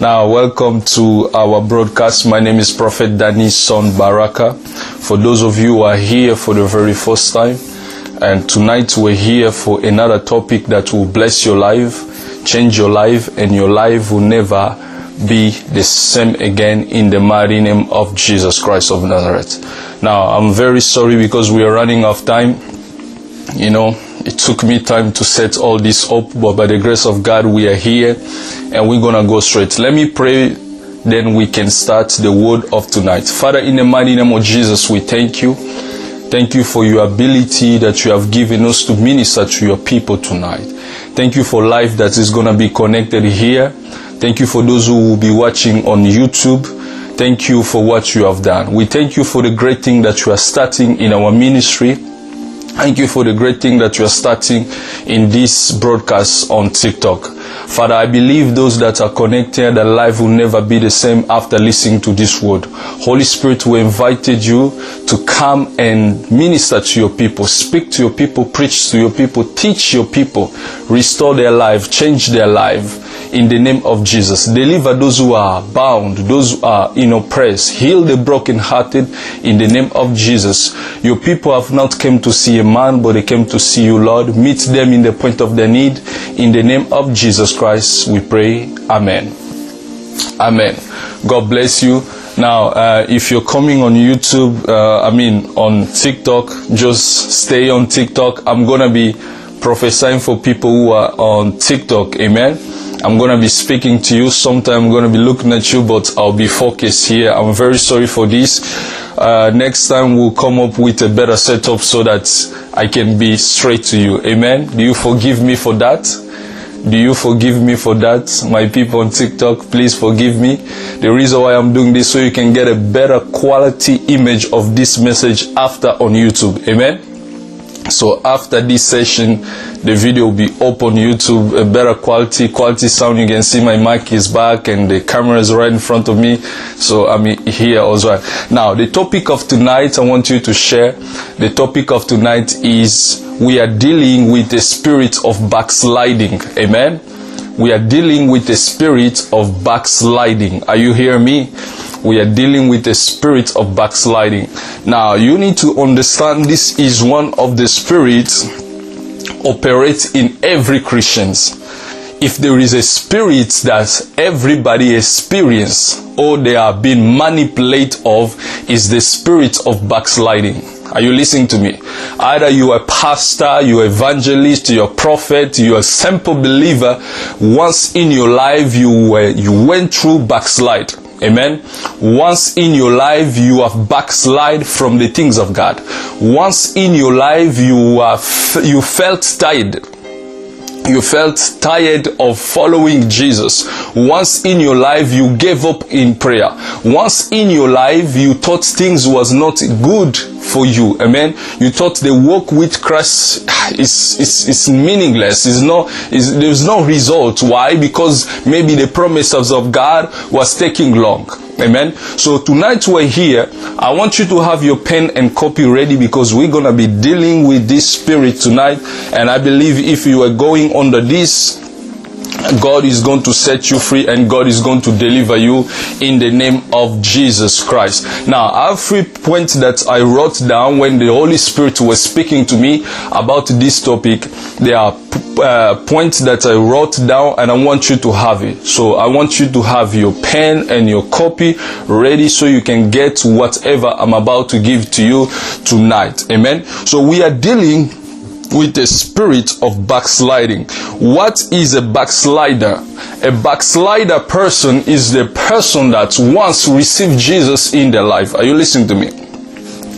Now, welcome to our broadcast. My name is Prophet Danny Son Baraka. For those of you who are here for the very first time, and tonight we're here for another topic that will bless your life, change your life, and your life will never be the same again in the mighty name of Jesus Christ of Nazareth. Now, I'm very sorry because we are running out of time. You know, it took me time to set all this up, but by the grace of God, we are here and we're gonna go straight. Let me pray, then we can start the word of tonight. Father, in the mighty name of Jesus, we thank you. Thank you for your ability that you have given us to minister to your people tonight. Thank you for life that is gonna be connected here. Thank you for those who will be watching on YouTube. Thank you for what you have done. We thank you for the great thing that you are starting in our ministry. Thank you for the great thing that you are starting in this broadcast on TikTok. Father, I believe those that are connected, their life will never be the same after listening to this word. Holy Spirit, we invited you to come and minister to your people, speak to your people, preach to your people, teach your people, restore their life, change their life in the name of Jesus. Deliver those who are bound, those who are in oppressed. Heal the brokenhearted in the name of Jesus. Your people have not come to see a man, but they came to see you, Lord. Meet them in the point of their need. In the name of Jesus Christ, we pray. Amen. Amen. God bless you. Now, uh, if you're coming on YouTube, uh, I mean on TikTok, just stay on TikTok. I'm gonna be prophesying for people who are on TikTok. Amen. I'm gonna be speaking to you. Sometime I'm gonna be looking at you, but I'll be focused here. I'm very sorry for this. Uh, next time we'll come up with a better setup so that I can be straight to you. Amen. Do you forgive me for that? Do you forgive me for that? My people on TikTok, please forgive me. The reason why I'm doing this so you can get a better quality image of this message after on YouTube. Amen. So after this session, the video will be up on YouTube, a better quality, quality sound. You can see my mic is back and the camera is right in front of me. So I'm here as well. Now, the topic of tonight, I want you to share. The topic of tonight is we are dealing with the spirit of backsliding. Amen. We are dealing with the spirit of backsliding. Are you hearing me? we are dealing with the spirit of backsliding. Now, you need to understand this is one of the spirits operate in every Christians. If there is a spirit that everybody experience or they are being manipulated of is the spirit of backsliding. Are you listening to me? Either you are a pastor, you are evangelist, you are a prophet, you are a simple believer. Once in your life you were, you went through backslide. Amen. Once in your life you have backslide from the things of God. Once in your life you have you felt tired. You felt tired of following Jesus. Once in your life you gave up in prayer. Once in your life you thought things was not good for you. Amen. You thought the walk with Christ is, is, is meaningless. Is no, is, there's no result. Why? Because maybe the promises of God was taking long. Amen. So tonight we're here. I want you to have your pen and copy ready because we're going to be dealing with this spirit tonight. And I believe if you are going under this, God is going to set you free and God is going to deliver you in the name of Jesus Christ. Now, I have three points that I wrote down when the Holy Spirit was speaking to me about this topic. There are uh, points that I wrote down and I want you to have it. So I want you to have your pen and your copy ready so you can get whatever I'm about to give to you tonight. Amen. So we are dealing with the spirit of backsliding. What is a backslider? A backslider person is the person that once received Jesus in their life. Are you listening to me?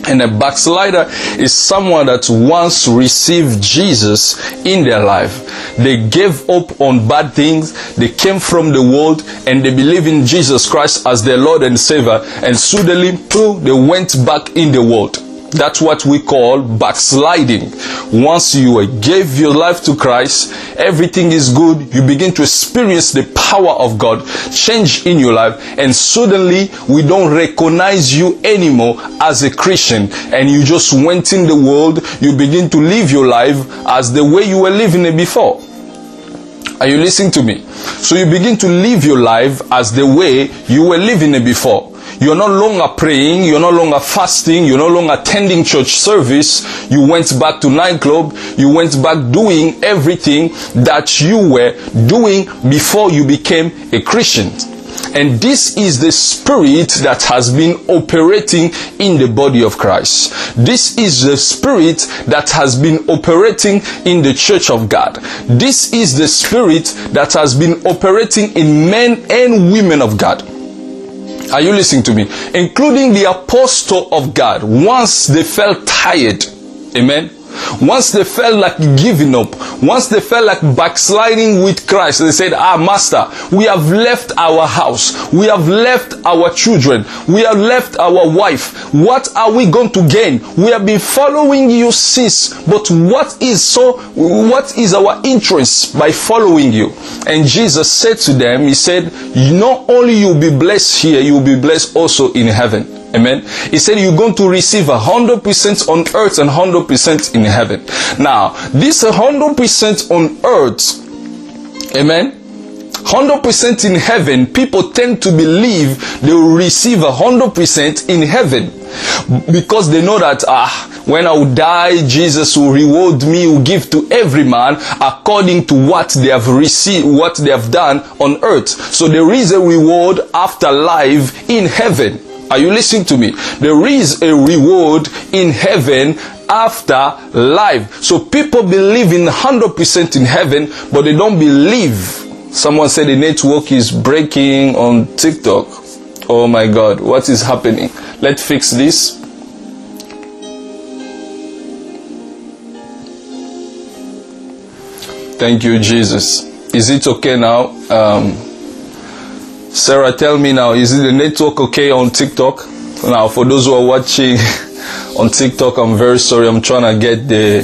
And a backslider is someone that once received Jesus in their life. They gave up on bad things. They came from the world and they believe in Jesus Christ as their Lord and Savior. And suddenly, they went back in the world. That's what we call backsliding. Once you gave your life to Christ, everything is good. You begin to experience the power of God change in your life, and suddenly we don't recognize you anymore as a Christian, and you just went in the world. You begin to live your life as the way you were living it before. Are you listening to me? So you begin to live your life as the way you were living it before. You're no longer praying, you're no longer fasting, you're no longer attending church service. You went back to nightclub, you went back doing everything that you were doing before you became a Christian. And this is the spirit that has been operating in the body of Christ. This is the spirit that has been operating in the church of God. This is the spirit that has been operating in men and women of God. Are you listening to me? Including the apostle of God. Once they felt tired. Amen. Once they felt like giving up, once they felt like backsliding with Christ, they said, Ah, Master, we have left our house, we have left our children, we have left our wife. What are we going to gain? We have been following you since, but what is so, what is our interest by following you? And Jesus said to them, He said, Not only you'll be blessed here, you'll be blessed also in heaven. Amen. He said you're going to receive a hundred percent on earth and hundred percent in heaven. Now, this hundred percent on earth, amen. 100% in heaven, people tend to believe they will receive a 100% in heaven because they know that ah, when I will die, Jesus will reward me, will give to every man according to what they have received, what they have done on earth. So there is a reward after life in heaven. Are you listening to me? There is a reward in heaven after life. So people believe in 100% in heaven, but they don't believe. Someone said the network is breaking on TikTok. Oh my God, what is happening? Let's fix this. Thank you, Jesus. Is it okay now? Um, Sarah, tell me now, is the network okay on TikTok? Now, for those who are watching on TikTok, I'm very sorry. I'm trying to get the.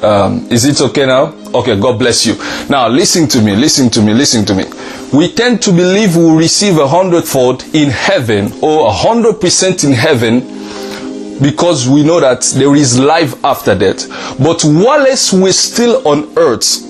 Um, is it okay now? Okay, God bless you. Now, listen to me, listen to me, listen to me. We tend to believe we'll receive a hundredfold in heaven or a hundred percent in heaven because we know that there is life after death. But whilst we're still on earth,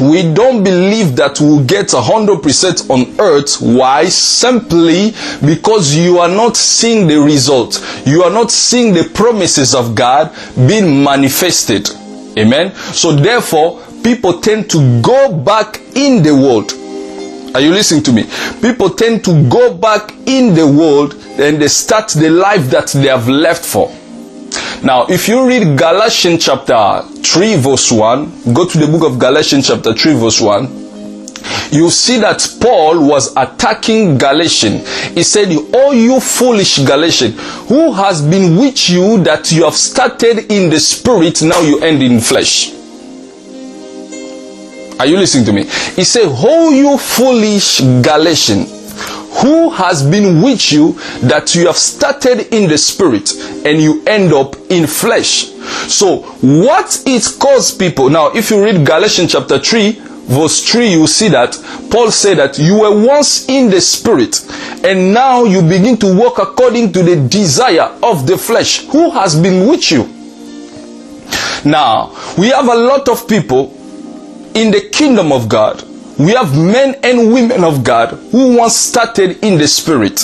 we don't believe that we'll get 100% on earth. Why? Simply because you are not seeing the result. You are not seeing the promises of God being manifested. Amen. So therefore, people tend to go back in the world. Are you listening to me? People tend to go back in the world and they start the life that they have left for. Now, if you read Galatians chapter 3 verse 1, go to the book of Galatians chapter 3 verse 1, you see that Paul was attacking Galatians. He said, Oh, you foolish Galatians, who has been with you that you have started in the spirit, now you end in flesh. Are you listening to me? He said, Oh, you foolish Galatians, who has been with you that you have started in the spirit and you end up in flesh. So, what it caused people, now if you read Galatians chapter 3, verse 3, you see that Paul said that you were once in the spirit and now you begin to walk according to the desire of the flesh. Who has been with you? Now, we have a lot of people in the kingdom of God we have men and women of God who once started in the Spirit,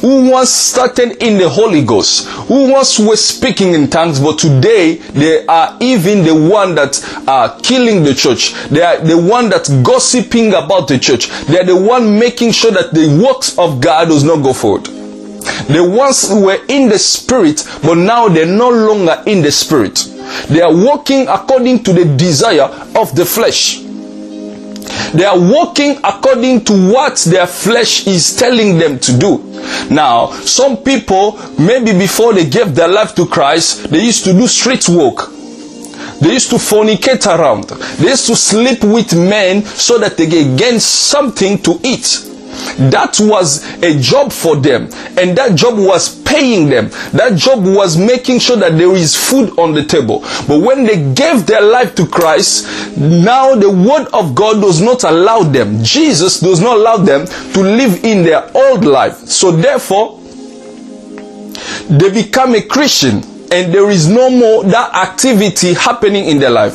who once started in the Holy Ghost, who once were speaking in tongues, but today they are even the one that are killing the church. They are the one that's gossiping about the church. They are the one making sure that the works of God does not go forward. The ones who were in the Spirit, but now they're no longer in the Spirit. They are walking according to the desire of the flesh. They are walking according to what their flesh is telling them to do. Now, some people, maybe before they gave their life to Christ, they used to do street work. They used to fornicate around. They used to sleep with men so that they gain something to eat. That was a job for them, and that job was paying them. That job was making sure that there is food on the table. But when they gave their life to Christ, now the word of God does not allow them, Jesus does not allow them to live in their old life. So therefore, they become a Christian and there is no more that activity happening in their life.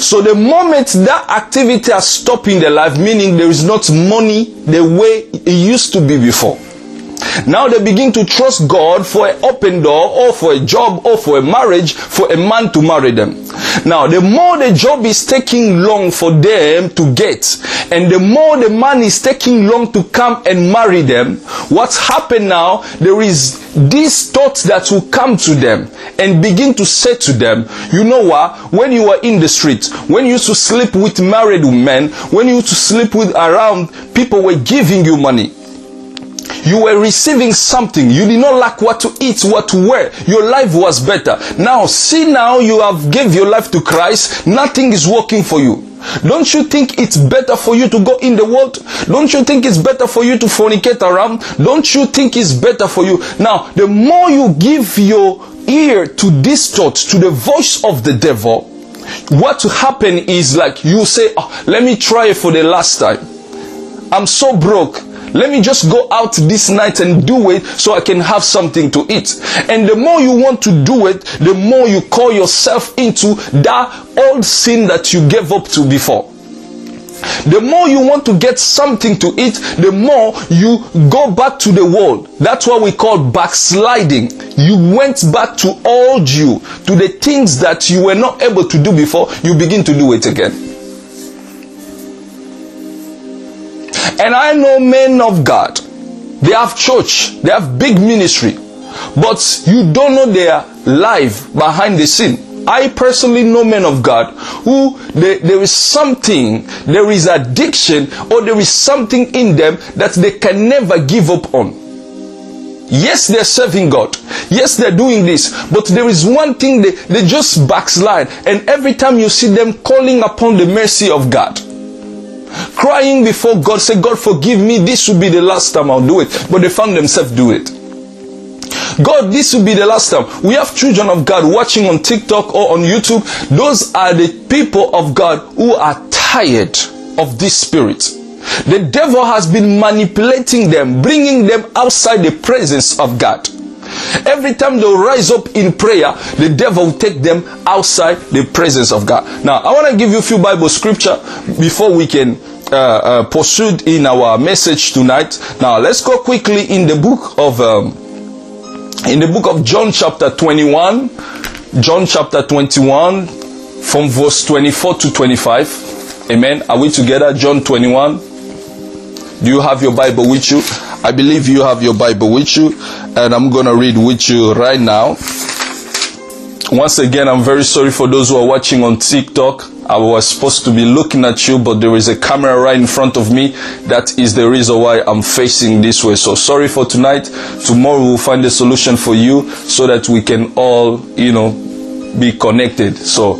So the moment that activity has stopped in their life, meaning there is not money the way it used to be before. Now they begin to trust God for an open door or for a job or for a marriage for a man to marry them. Now the more the job is taking long for them to get and the more the man is taking long to come and marry them, what's happened now, there is these thoughts that will come to them and begin to say to them, you know what, when you were in the street, when you used to sleep with married men, when you used to sleep with around, people were giving you money you were receiving something. You did not lack what to eat, what to wear. Your life was better. Now, see now you have gave your life to Christ. Nothing is working for you. Don't you think it's better for you to go in the world? Don't you think it's better for you to fornicate around? Don't you think it's better for you? Now, the more you give your ear to this thought, to the voice of the devil, what happen is like you say, oh, let me try it for the last time. I'm so broke. Let me just go out this night and do it so I can have something to eat. And the more you want to do it, the more you call yourself into that old sin that you gave up to before. The more you want to get something to eat, the more you go back to the world. That's what we call backsliding. You went back to old you, to the things that you were not able to do before, you begin to do it again. And I know men of God. They have church, they have big ministry, but you don't know their life behind the scene. I personally know men of God who they, there is something, there is addiction, or there is something in them that they can never give up on. Yes, they're serving God. Yes, they're doing this. But there is one thing they, they just backslide. And every time you see them calling upon the mercy of God, crying before God, say, God, forgive me. This will be the last time I'll do it. But they found themselves do it. God, this will be the last time. We have children of God watching on TikTok or on YouTube. Those are the people of God who are tired of this spirit. The devil has been manipulating them, bringing them outside the presence of God. Every time they rise up in prayer, the devil will take them outside the presence of God. Now, I want to give you a few Bible scripture before we can uh, uh, pursue in our message tonight. Now, let's go quickly in the book of um, in the book of John, chapter 21. John, chapter 21, from verse 24 to 25. Amen. Are we together? John 21. Do you have your Bible with you? I believe you have your Bible with you, and I'm going to read with you right now. Once again, I'm very sorry for those who are watching on TikTok. I was supposed to be looking at you, but there is a camera right in front of me. That is the reason why I'm facing this way. So sorry for tonight. Tomorrow we'll find a solution for you so that we can all, you know, be connected. So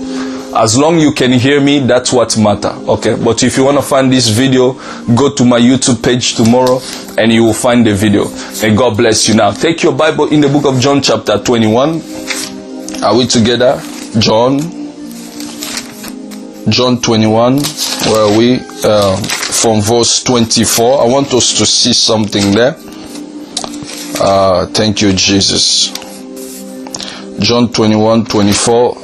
as long you can hear me, that's what matter. Okay. But if you want to find this video, go to my YouTube page tomorrow and you will find the video. And God bless you now. Take your Bible in the book of John chapter 21. Are we together? John. John 21. Where are we? Uh, from verse 24. I want us to see something there. Uh, thank you, Jesus. John 21, 24.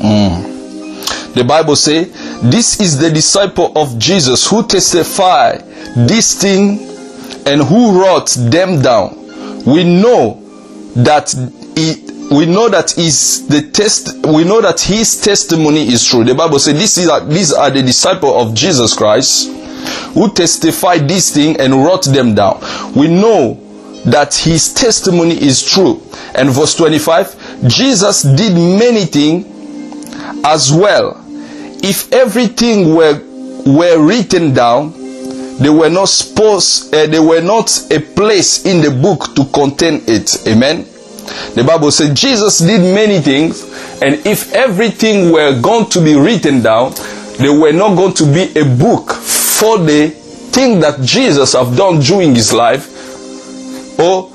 Mm. The Bible say, this is the disciple of Jesus who testify this thing and who wrote them down. We know that he, we know that is the test we know that his testimony is true. The Bible says this is these are the disciple of Jesus Christ who testified this thing and wrote them down. We know that his testimony is true. And verse 25, Jesus did many things as well. If everything were were written down, they were not supposed, uh, they were not a place in the book to contain it. Amen. The Bible says Jesus did many things, and if everything were going to be written down, there were not going to be a book for the thing that Jesus have done during his life, or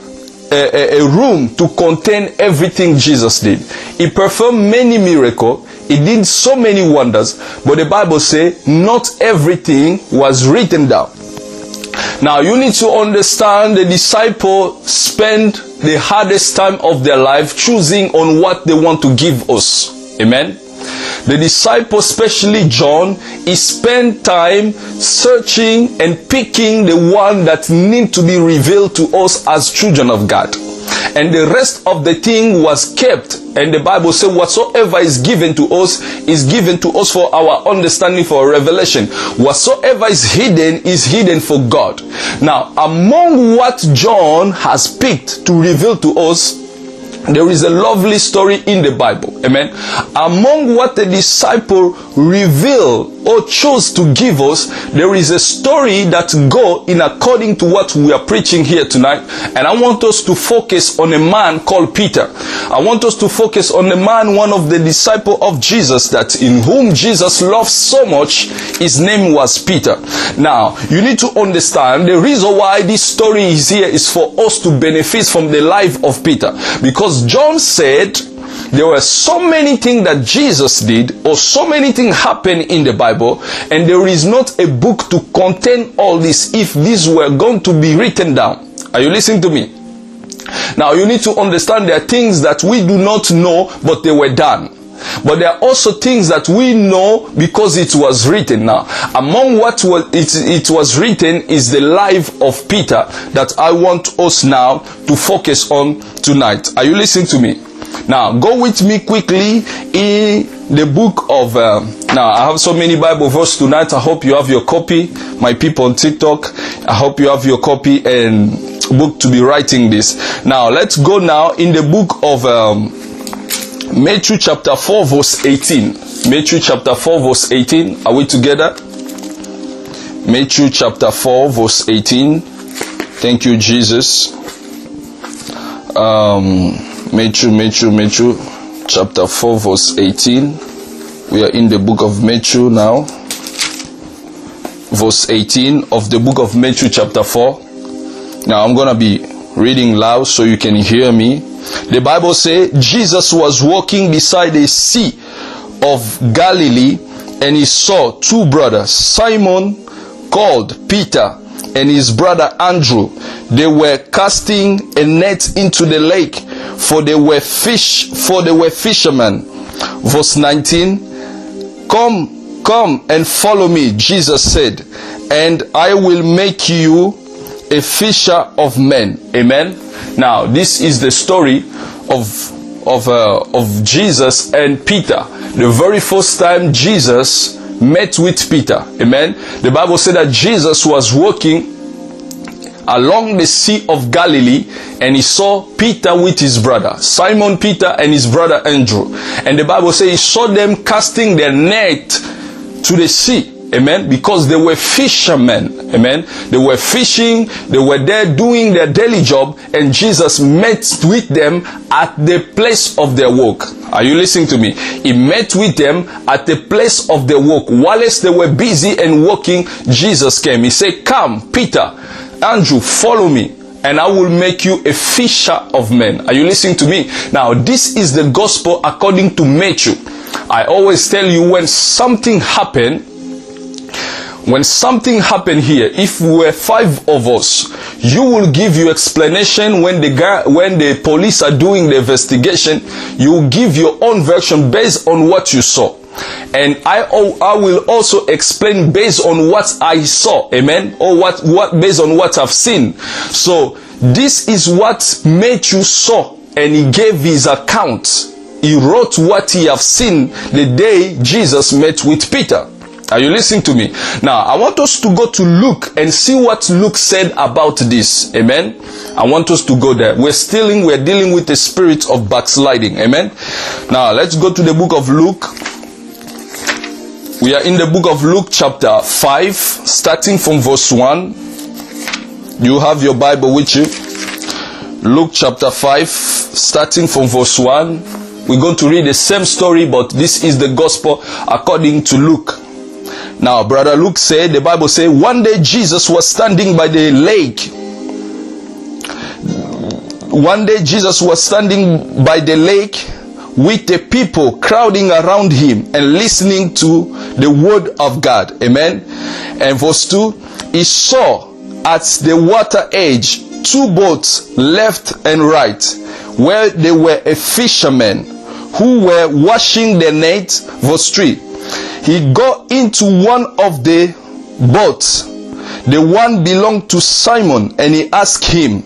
a, a, a room to contain everything Jesus did. He performed many miracles. He did so many wonders, but the Bible says not everything was written down. Now you need to understand the disciple spend the hardest time of their life choosing on what they want to give us. Amen. The disciple, especially John, he spent time searching and picking the one that need to be revealed to us as children of God and the rest of the thing was kept. And the Bible says, whatsoever is given to us is given to us for our understanding, for revelation. Whatsoever is hidden is hidden for God. Now, among what John has picked to reveal to us there is a lovely story in the Bible. Amen. Among what the disciple revealed or chose to give us, there is a story that go in according to what we are preaching here tonight. And I want us to focus on a man called Peter. I want us to focus on a man, one of the disciple of Jesus that in whom Jesus loved so much, his name was Peter. Now, you need to understand the reason why this story is here is for us to benefit from the life of Peter. Because John said, there were so many things that Jesus did, or so many things happened in the Bible, and there is not a book to contain all this if these were going to be written down. Are you listening to me? Now you need to understand there are things that we do not know, but they were done. But there are also things that we know because it was written. Now, among what was, it, it was written is the life of Peter that I want us now to focus on tonight. Are you listening to me? Now, go with me quickly in the book of. Uh, now, I have so many Bible verses tonight. I hope you have your copy. My people on TikTok, I hope you have your copy and book to be writing this. Now, let's go now in the book of um, Matthew chapter 4, verse 18. Matthew chapter 4, verse 18. Are we together? Matthew chapter 4, verse 18. Thank you, Jesus. Um, Matthew, Matthew, Matthew, chapter 4, verse 18. We are in the book of Matthew now. Verse 18 of the book of Matthew, chapter 4. Now I'm going to be reading loud so you can hear me. The Bible says Jesus was walking beside the sea of Galilee and he saw two brothers, Simon called Peter and his brother Andrew. They were casting a net into the lake for they were fish for they were fishermen. Verse 19 Come come and follow me Jesus said and I will make you a fisher of men. Amen. Now, this is the story of of uh, of Jesus and Peter. The very first time Jesus met with Peter. Amen. The Bible said that Jesus was walking along the Sea of Galilee and he saw Peter with his brother, Simon Peter and his brother Andrew. And the Bible says he saw them casting their net to the sea. Amen. Because they were fishermen. Amen. They were fishing. They were there doing their daily job and Jesus met with them at the place of their work. Are you listening to me? He met with them at the place of their work. Whilst they were busy and working, Jesus came. He said, come, Peter, Andrew, follow me and I will make you a fisher of men. Are you listening to me? Now, this is the gospel according to Matthew. I always tell you when something happened, when something happened here, if we were five of us, you will give your explanation when the guy, when the police are doing the investigation, you give your own version based on what you saw. And I, I will also explain based on what I saw, amen, or what, what based on what I've seen. So this is what Matthew saw, and he gave his account. He wrote what he have seen the day Jesus met with Peter. Are you listening to me? Now, I want us to go to Luke and see what Luke said about this. Amen. I want us to go there. We're stealing, we're dealing with the spirit of backsliding. Amen. Now, let's go to the book of Luke. We are in the book of Luke, chapter 5, starting from verse 1. You have your Bible with you. Luke chapter 5, starting from verse 1. We're going to read the same story, but this is the gospel according to Luke. Now, brother Luke said, the Bible said, one day Jesus was standing by the lake. One day Jesus was standing by the lake with the people crowding around him and listening to the word of God. Amen. And verse 2, he saw at the water edge two boats left and right, where there were a fishermen who were washing their nets. Verse 3. He got into one of the boats. The one belonged to Simon, and he asked him,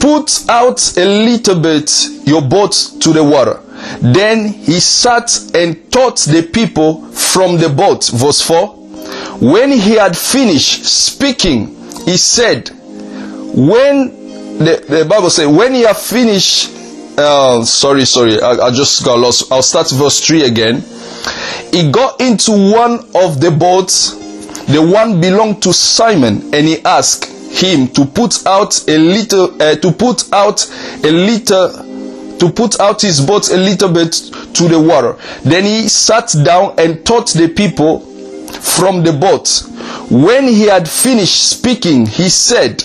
Put out a little bit your boat to the water. Then he sat and taught the people from the boat. Verse 4. When he had finished speaking, he said, When the, the Bible says, when he had finished, uh, sorry, sorry, I, I just got lost. I'll start verse 3 again. He got into one of the boats, the one belonged to Simon, and he asked him to put out a little, uh, to put out a little to put out his boat a little bit to the water. Then he sat down and taught the people from the boat. When he had finished speaking, he said,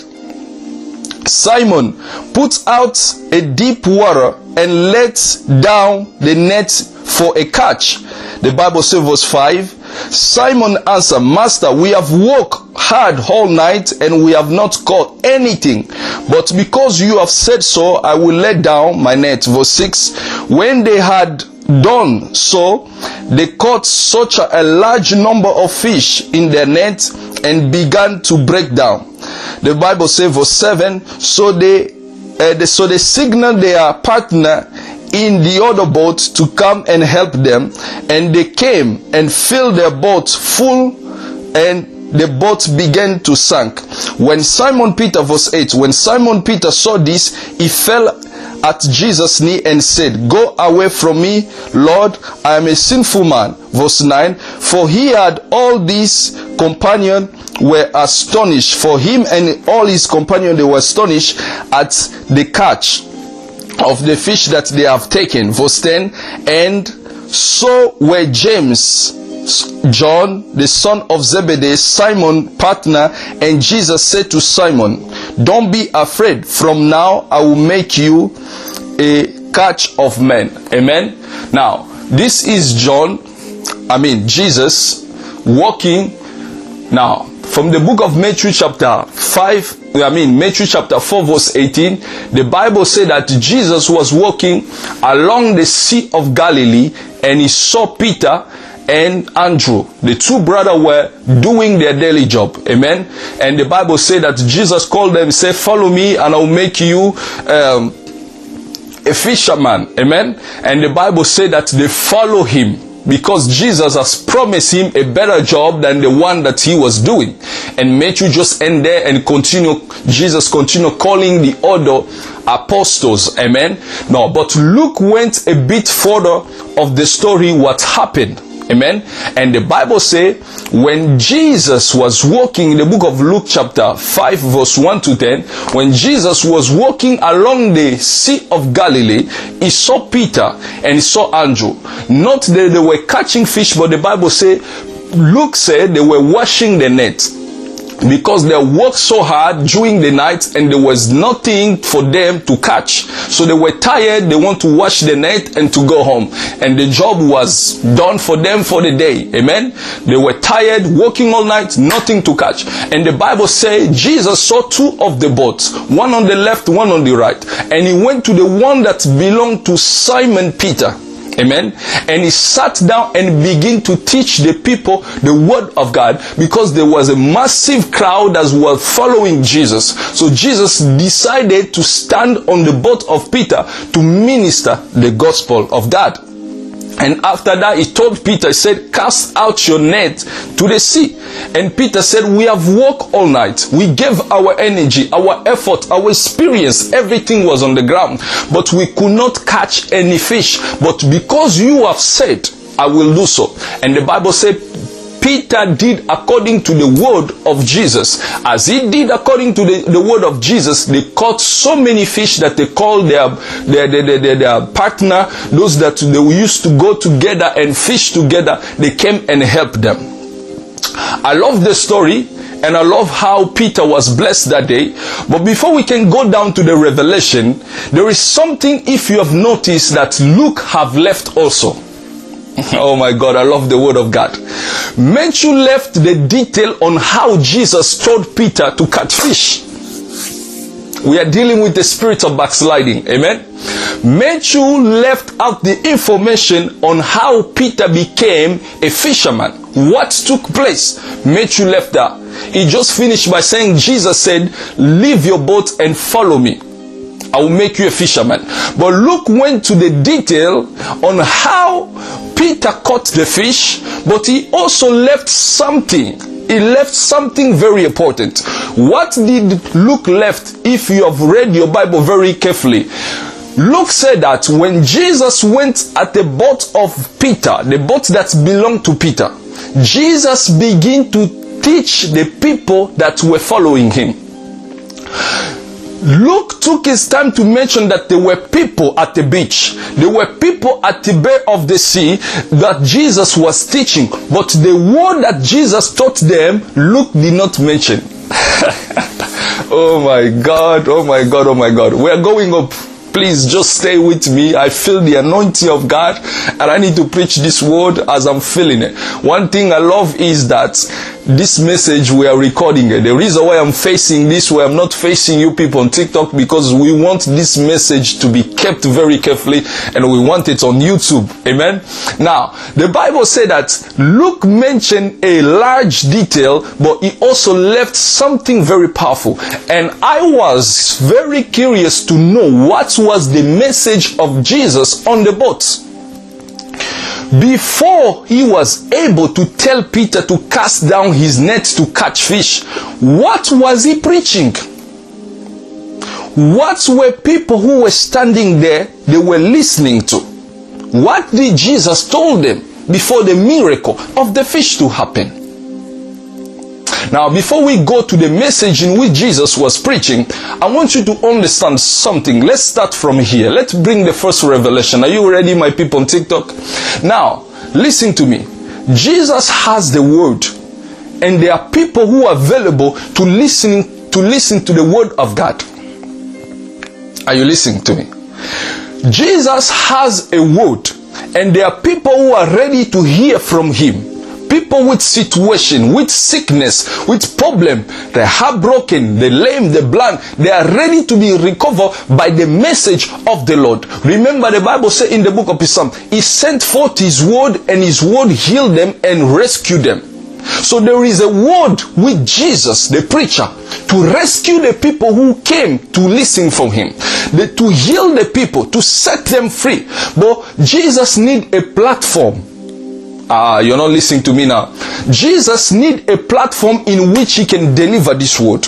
Simon, put out a deep water and let down the net for a catch. The Bible says, verse 5 Simon answered, Master, we have worked hard all night and we have not caught anything. But because you have said so, I will let down my net. Verse 6 When they had done so, they caught such a, large number of fish in their net and began to break down. The Bible says, verse 7 So they, uh, so they signaled their partner in the other boat to come and help them and they came and filled their boat full and the boat began to sink when simon peter verse 8 when simon peter saw this he fell at jesus knee and said go away from me lord i am a sinful man. Verse 9 for he had all these companions were astonished. For him and all his companions they were astonished at the catch of the fish that they have taken. Verse 10 And so were James, John, the son of Zebedee, Simon, partner, and Jesus said to Simon, Don't be afraid. From now I will make you a catch of men. Amen. Now, this is John, I mean, Jesus walking. Now, from the book of Matthew, chapter 5, I mean, Matthew chapter 4, verse 18, the Bible said that Jesus was walking along the Sea of Galilee and he saw Peter and Andrew. The two brothers were doing their daily job. Amen. And the Bible said that Jesus called them, said, Follow me, and I'll make you um, a fisherman. Amen. And the Bible said that they follow him because Jesus has promised him a better job than the one that he was doing. And Matthew just end there and continue, Jesus continue calling the other apostles. Amen. No, but Luke went a bit further of the story what happened. Amen. And the Bible say when Jesus was walking in the book of Luke chapter 5 verse 1 to 10, when Jesus was walking along the Sea of Galilee, he saw Peter and he saw Andrew. Not that they were catching fish, but the Bible say Luke said they were washing the net because they worked so hard during the night and there was nothing for them to catch. So they were tired, they want to wash the net and to go home. And the job was done for them for the day. Amen. They were tired, working all night, nothing to catch. And the Bible says Jesus saw two of the boats, one on the left, one on the right. And he went to the one that belonged to Simon Peter. Amen. And he sat down and began to teach the people the word of God because there was a massive crowd that was following Jesus. So Jesus decided to stand on the boat of Peter to minister the gospel of God. And after that, he told Peter, he said, cast out your net to the sea. And Peter said, we have worked all night. We gave our energy, our effort, our experience. Everything was on the ground. But we could not catch any fish. But because you have said, I will do so. And the Bible said, Peter did according to the word of Jesus. As he did according to the, the word of Jesus, they caught so many fish that they called their, their, their, their, their partner, those that they used to go together and fish together, they came and helped them. I love the story and I love how Peter was blessed that day. But before we can go down to the revelation, there is something, if you have noticed, that Luke have left also. Oh my God, I love the word of God. Matthew left the detail on how Jesus told Peter to catch fish. We are dealing with the spirit of backsliding. Amen. Matthew left out the information on how Peter became a fisherman. What took place? Matthew left that. He just finished by saying, Jesus said, Leave your boat and follow me. I will make you a fisherman. But Luke went to the detail on how Peter caught the fish, but he also left something. He left something very important. What did Luke left if you have read your Bible very carefully? Luke said that when Jesus went at the boat of Peter, the boat that belonged to Peter, Jesus began to teach the people that were following him. Luke took his time to mention that there were people at the beach. There were people at the bay of the sea that Jesus was teaching. But the word that Jesus taught them, Luke did not mention. oh my God, oh my God, oh my God. We are going up please just stay with me. I feel the anointing of God and I need to preach this word as I'm feeling it. One thing I love is that this message we are recording it. The reason why I'm facing this way, I'm not facing you people on TikTok because we want this message to be kept very carefully and we want it on YouTube. Amen. Now, the Bible said that Luke mentioned a large detail, but he also left something very powerful. And I was very curious to know what was the message of Jesus on the boat before he was able to tell Peter to cast down his net to catch fish, what was he preaching? What were people who were standing there, they were listening to? What did Jesus told them before the miracle of the fish to happen? Now, before we go to the message in which Jesus was preaching, I want you to understand something. Let's start from here. Let's bring the first revelation. Are you ready, my people on TikTok? Now, listen to me. Jesus has the word, and there are people who are available to listen to listen to the word of God. Are you listening to me? Jesus has a word, and there are people who are ready to hear from him people with situation, with sickness, with problem, the heartbroken, the lame, the blind, they are ready to be recovered by the message of the Lord. Remember the Bible says in the book of Psalm, He sent forth His word and His word healed them and rescued them. So there is a word with Jesus, the preacher, to rescue the people who came to listen from him, the, to heal the people, to set them free. But Jesus need a platform Ah, you're not listening to me now. Jesus need a platform in which he can deliver this word.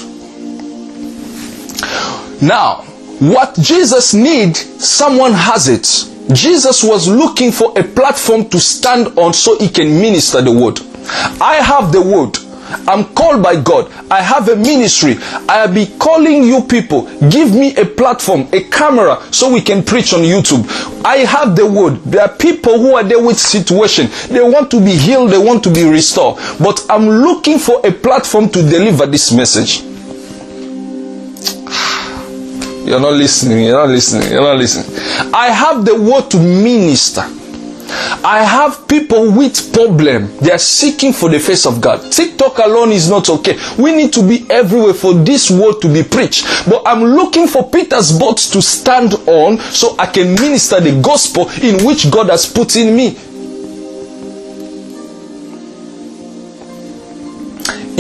Now, what Jesus need, someone has it. Jesus was looking for a platform to stand on so he can minister the word. I have the word. I'm called by God. I have a ministry. I'll be calling you people. Give me a platform, a camera, so we can preach on YouTube. I have the word. There are people who are there with situation. They want to be healed. They want to be restored. But I'm looking for a platform to deliver this message. You're not listening. You're not listening. You're not listening. I have the word to minister. I have people with problem. They are seeking for the face of God. TikTok alone is not okay. We need to be everywhere for this word to be preached. But I'm looking for Peter's boat to stand on so I can minister the gospel in which God has put in me.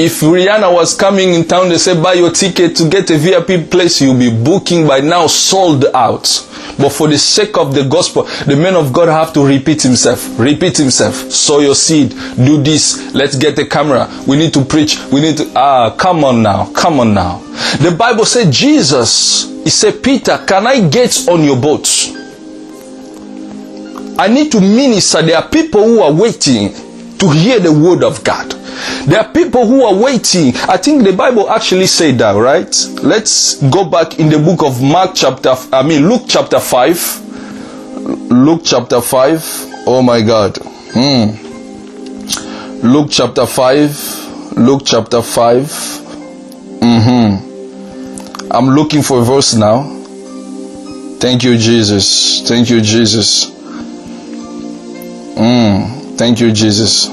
If Rihanna was coming in town, they said buy your ticket to get a VIP place, you'll be booking by now sold out. But for the sake of the gospel, the man of God have to repeat himself. Repeat himself. Sow your seed. Do this. Let's get a camera. We need to preach. We need to, ah, come on now. Come on now. The Bible said Jesus, he said, Peter, can I get on your boat? I need to minister. There are people who are waiting to hear the word of God. There are people who are waiting. I think the Bible actually said that, right? Let's go back in the book of Mark chapter, I mean Luke chapter 5. Luke chapter 5. Oh my God. Hmm. Luke chapter 5. Luke chapter 5. Mm-hmm. I'm looking for a verse now. Thank you, Jesus. Thank you, Jesus. Mm. Thank you, Jesus.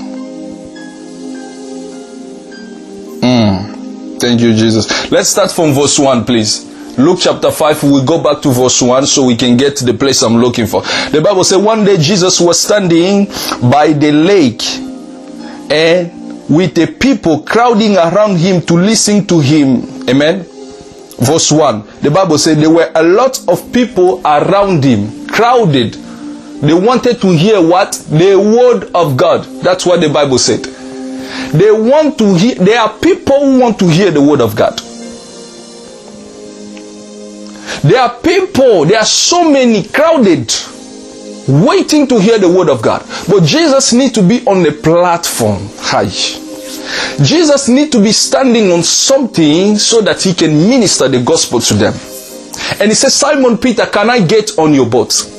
Mm. Thank you, Jesus. Let's start from verse 1, please. Luke chapter 5, we go back to verse 1 so we can get to the place I'm looking for. The Bible says one day Jesus was standing by the lake and with the people crowding around him to listen to him. Amen. Verse 1. The Bible said there were a lot of people around him, crowded. They wanted to hear what? The word of God. That's what the Bible said. They want to hear, there are people who want to hear the word of God. There are people, there are so many crowded waiting to hear the word of God. But Jesus needs to be on the platform. Hi. Jesus needs to be standing on something so that he can minister the gospel to them. And he says, Simon Peter, can I get on your boat?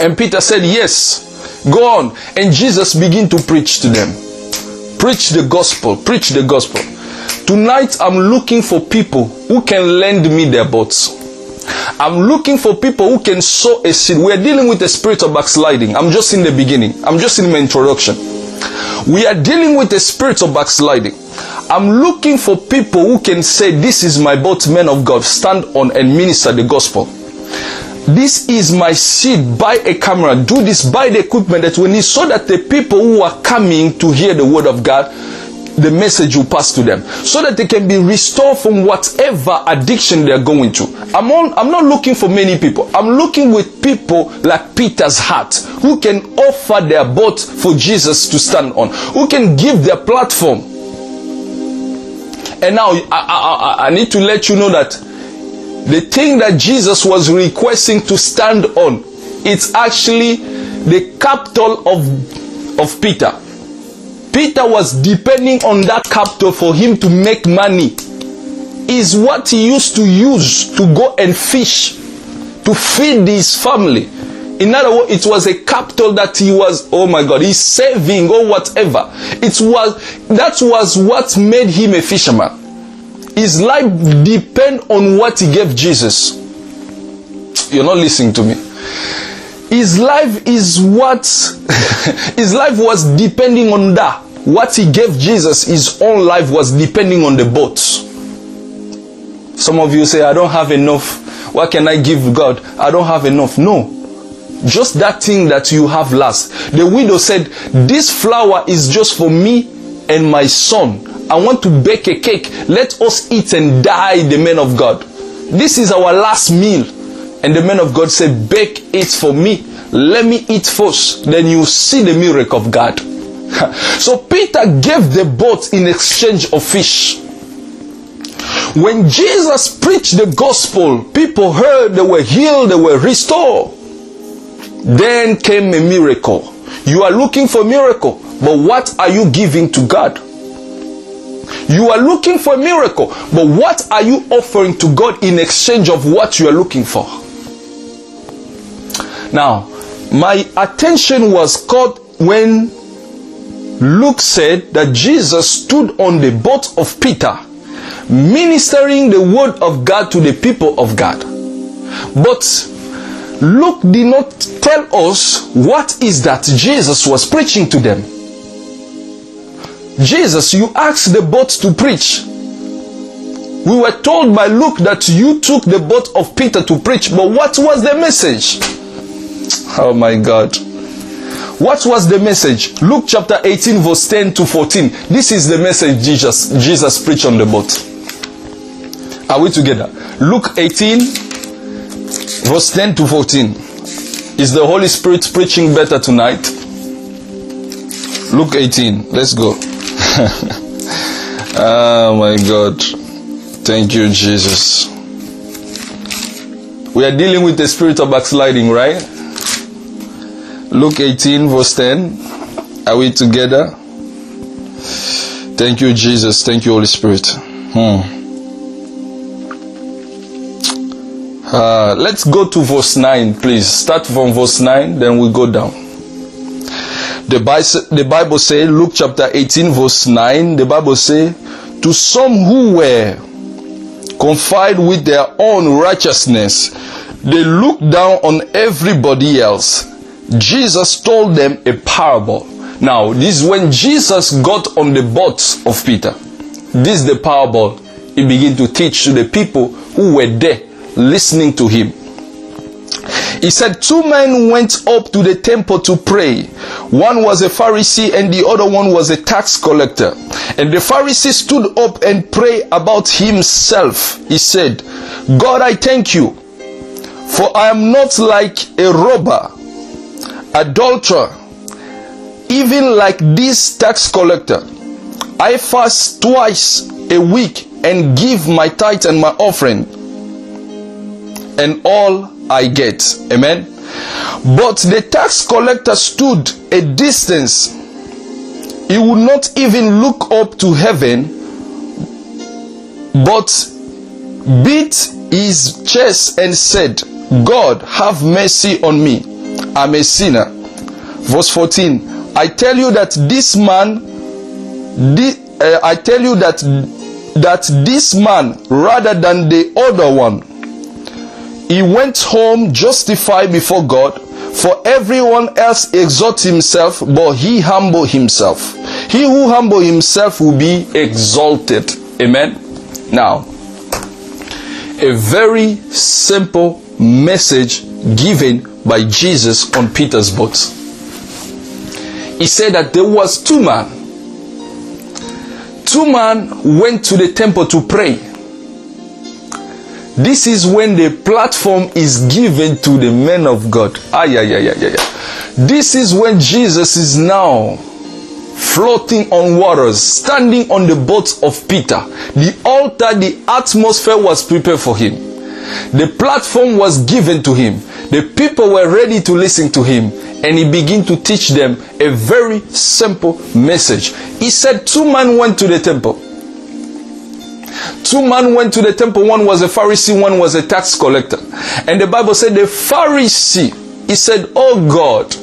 And Peter said, Yes, go on. And Jesus began to preach to them. Preach the gospel, preach the gospel. Tonight I'm looking for people who can lend me their boats. I'm looking for people who can sow a seed. We're dealing with the spirit of backsliding. I'm just in the beginning. I'm just in my introduction. We are dealing with the spirit of backsliding. I'm looking for people who can say, This is my boat, men of God. Stand on and minister the gospel. This is my seed. Buy a camera. Do this. Buy the equipment that we need so that the people who are coming to hear the word of God the message will pass to them so that they can be restored from whatever addiction they're going through. I'm, I'm not looking for many people. I'm looking with people like Peter's heart who can offer their boat for Jesus to stand on, who can give their platform. And now I, I, I need to let you know that the thing that Jesus was requesting to stand on, it's actually the capital of, of Peter. Peter was depending on that capital for him to make money. Is what he used to use to go and fish to feed his family. In other words, it was a capital that he was, oh my God, he's saving or whatever. It was, that was what made him a fisherman. His life depend on what he gave Jesus. You're not listening to me. His life is what, his life was depending on that. What he gave Jesus, his own life was depending on the boat. Some of you say, I don't have enough. What can I give God? I don't have enough. No. Just that thing that you have last. The widow said, This flour is just for me and my son. I want to bake a cake. Let us eat and die, the man of God. This is our last meal. And the man of God said, Bake it for me. Let me eat first. Then you see the miracle of God. so Peter gave the boat in exchange of fish. When Jesus preached the gospel, people heard, they were healed, they were restored. Then came a miracle. You are looking for miracle, but what are you giving to God? You are looking for a miracle, but what are you offering to God in exchange of what you are looking for? Now, my attention was caught when Luke said that Jesus stood on the boat of Peter, ministering the word of God to the people of God. But Luke did not tell us what is that Jesus was preaching to them. Jesus, you asked the boat to preach. We were told by Luke that you took the boat of Peter to preach, but what was the message? Oh my God. What was the message? Luke chapter 18, verse 10 to 14. This is the message Jesus, Jesus preached on the boat. Are we together? Luke 18, verse 10 to 14. Is the Holy Spirit preaching better tonight? Luke 18. Let's go. oh my God. Thank you, Jesus. We are dealing with the spirit of backsliding, right? Luke 18, verse 10. Are we together? Thank you, Jesus. Thank you, Holy Spirit. Hmm. Uh, let's go to verse 9, please. Start from verse 9, then we go down. The Bible, the Bible says, Luke chapter 18, verse 9, the Bible says, To some who were confined with their own righteousness, they looked down on everybody else. Jesus told them a parable. Now, this is when Jesus got on the boat of Peter. This is the parable he began to teach to the people who were there listening to him. He said, Two men went up to the temple to pray. One was a Pharisee and the other one was a tax collector. And the Pharisee stood up and prayed about himself. He said, God, I thank you, for I am not like a robber, adulterer, even like this tax collector. I fast twice a week and give my tithe and my offering and all I get. Amen. But the tax collector stood a distance. He would not even look up to heaven, but beat his chest and said, God, have mercy on me. I'm a sinner. Verse 14. I tell you that this man, uh, I tell you that that this man, rather than the other one, he went home justified before God. For everyone else exalts himself, but he humble himself. He who humble himself will be exalted. Amen. Now, a very simple message given by Jesus on Peter's boat. He said that there was two men. Two men went to the temple to pray. This is when the platform is given to the men of God. Ah, yeah, yeah, yeah, yeah, yeah. This is when Jesus is now floating on waters, standing on the boat of Peter. The altar, the atmosphere was prepared for him. The platform was given to him. The people were ready to listen to him. And he began to teach them a very simple message. He said, Two men went to the temple. Two men went to the temple. One was a Pharisee, one was a tax collector. And the Bible said the Pharisee, he said, Oh God,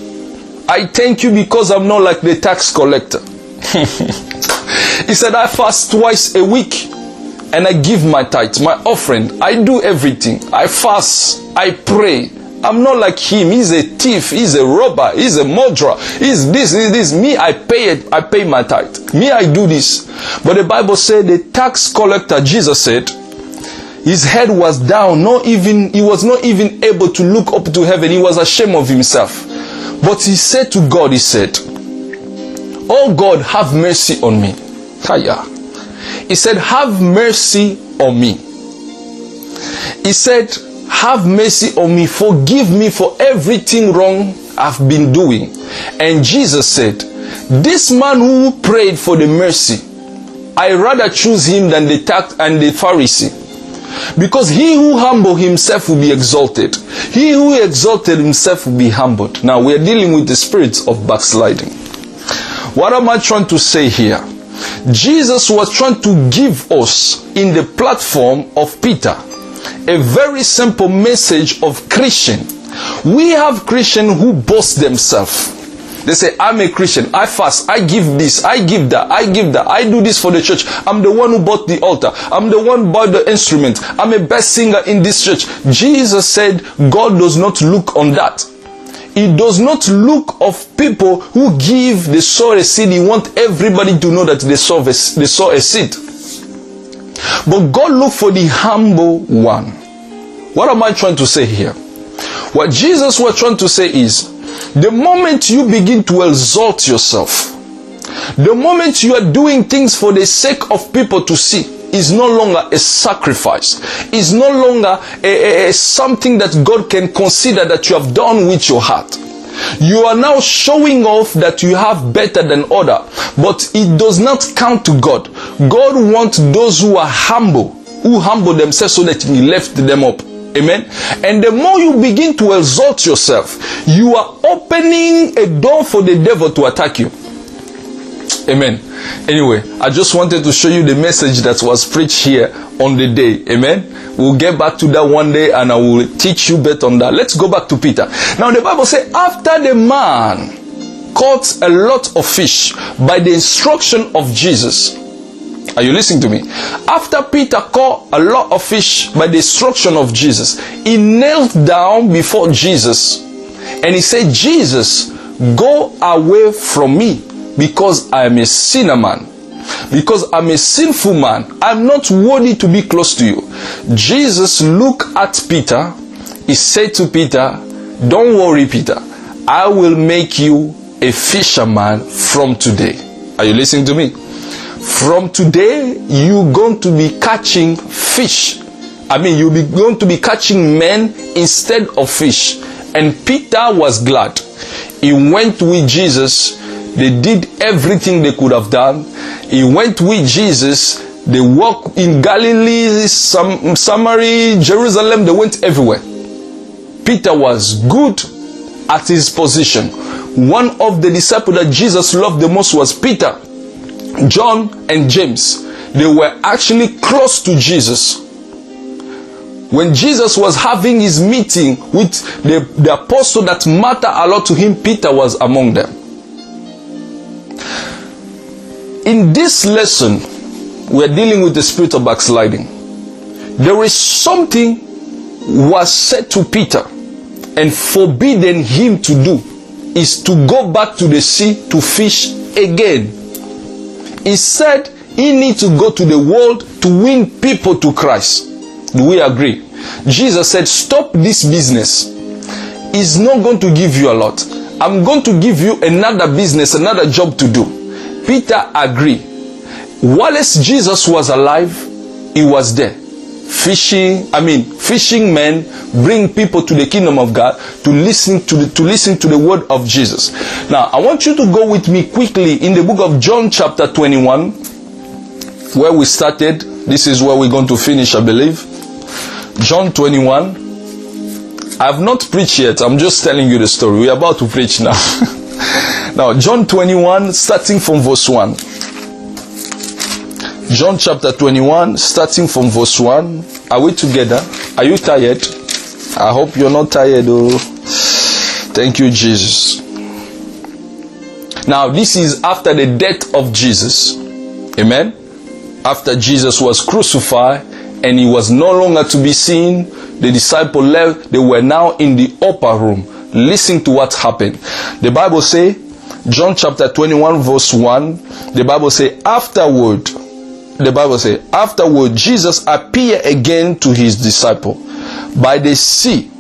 I thank you because I'm not like the tax collector. he said, I fast twice a week and I give my tithe, my offering. I do everything. I fast. I pray. I'm not like him. He's a thief. He's a robber. He's a murderer. He's this, he's this. Me, I pay it. I pay my tithe. Me, I do this. But the Bible said the tax collector, Jesus said, his head was down. Not even, he was not even able to look up to heaven. He was ashamed of himself. But he said to God, he said, Oh God, have mercy on me. Kaya. He said, Have mercy on me. He said, have mercy on me, forgive me for everything wrong I've been doing. And Jesus said, This man who prayed for the mercy, I rather choose him than the tax and the Pharisee. Because he who humble himself will be exalted. He who exalted himself will be humbled. Now we are dealing with the spirits of backsliding. What am I trying to say here? Jesus was trying to give us in the platform of Peter a very simple message of Christian. We have Christian who boast themselves. They say, I'm a Christian. I fast. I give this. I give that. I give that. I do this for the church. I'm the one who bought the altar. I'm the one who bought the instrument. I'm a best singer in this church. Jesus said, God does not look on that. He does not look of people who give the sow a seed. He want everybody to know that they saw a, they sow a seed. But God look for the humble one. What am I trying to say here? What Jesus was trying to say is, the moment you begin to exalt yourself, the moment you are doing things for the sake of people to see, is no longer a sacrifice. Is no longer a, a, a, something that God can consider that you have done with your heart. You are now showing off that you have better than other, but it does not count to God. God wants those who are humble, who humble themselves so that He lift them up. Amen. And the more you begin to exalt yourself, you are opening a door for the devil to attack you. Amen. Anyway, I just wanted to show you the message that was preached here on the day. Amen. We'll get back to that one day and I will teach you better on that. Let's go back to Peter. Now the Bible says, after the man caught a lot of fish by the instruction of Jesus. Are you listening to me? After Peter caught a lot of fish by the instruction of Jesus, he knelt down before Jesus and he said, Jesus, go away from me because I am a sinner man. because I'm a sinful man. I'm not worthy to be close to you. Jesus looked at Peter. He said to Peter, Don't worry, Peter. I will make you a fisherman from today. Are you listening to me? From today, you're going to be catching fish. I mean, you'll be going to be catching men instead of fish. And Peter was glad. He went with Jesus. They did everything they could have done. He went with Jesus. They walked in Galilee, Sam- Samaria, Jerusalem. They went everywhere. Peter was good at his position. One of the disciples that Jesus loved the most was Peter, John, and James. They were actually close to Jesus. When Jesus was having his meeting with the, the apostle that mattered a lot to him, Peter was among them. In this lesson, we're dealing with the spirit of backsliding. There is something was said to Peter and forbidden him to do is to go back to the sea to fish again. He said he needs to go to the world to win people to Christ. Do we agree? Jesus said, Stop this business. It's not going to give you a lot. I'm going to give you another business, another job to do. Peter agreed. Whilst Jesus was alive, he was there. Fishing, I mean, fishing men bring people to the kingdom of God to listen to the, to listen to the word of Jesus. Now, I want you to go with me quickly in the book of John chapter 21 where we started. This is where we're going to finish, I believe. John 21. I have not preached yet. I'm just telling you the story. We're about to preach now. now, John 21, starting from verse 1. John chapter 21, starting from verse 1. Are we together? Are you tired? I hope you're not tired, oh. Thank you, Jesus. Now, this is after the death of Jesus. Amen. After Jesus was crucified and he was no longer to be seen, the disciple left. They were now in the upper room. Listen to what happened. The Bible say, John chapter 21 verse 1, the Bible say, afterward, the Bible say, afterward, Jesus appeared again to his disciple by the sea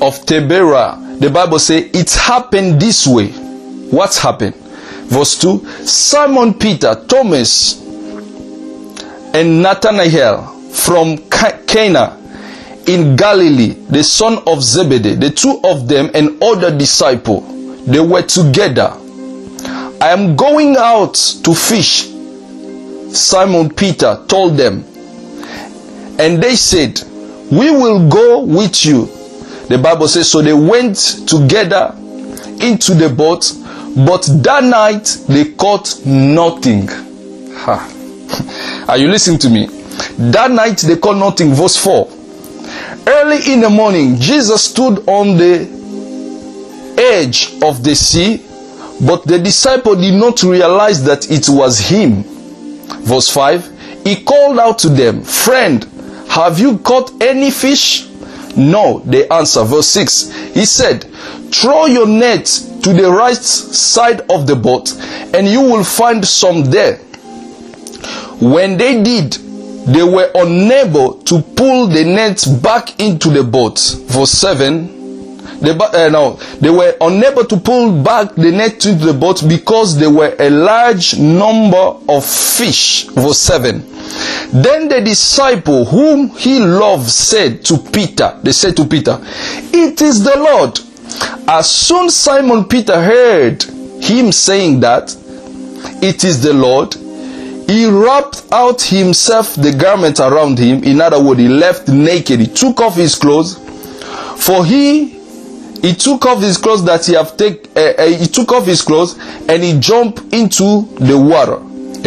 of Tiberias. The Bible say, it happened this way. What happened? Verse 2, Simon Peter, Thomas, and Nathanael from Cana in Galilee, the son of Zebedee, the two of them and other disciple, they were together. I am going out to fish. Simon Peter told them, and they said, We will go with you. The Bible says, So they went together into the boat, but that night they caught nothing. Ha. Are you listening to me? That night they caught nothing. Verse 4. Early in the morning, Jesus stood on the edge of the sea, but the disciple did not realize that it was him. Verse 5. He called out to them, Friend, have you caught any fish? No, they answer. Verse 6. He said, Throw your net to the right side of the boat, and you will find some there. When they did, they were unable to pull the net back into the boat. Verse 7. They, uh, no, they were unable to pull back the net into the boat because there were a large number of fish. Verse 7. Then the disciple whom he loved said to Peter, they said to Peter, It is the Lord. As soon Simon Peter heard him saying that, It is the Lord, he wrapped out himself the garment around him. In other words, he left naked. He took off his clothes, for he he took off his clothes that he have take. Uh, uh, he took off his clothes and he jumped into the water.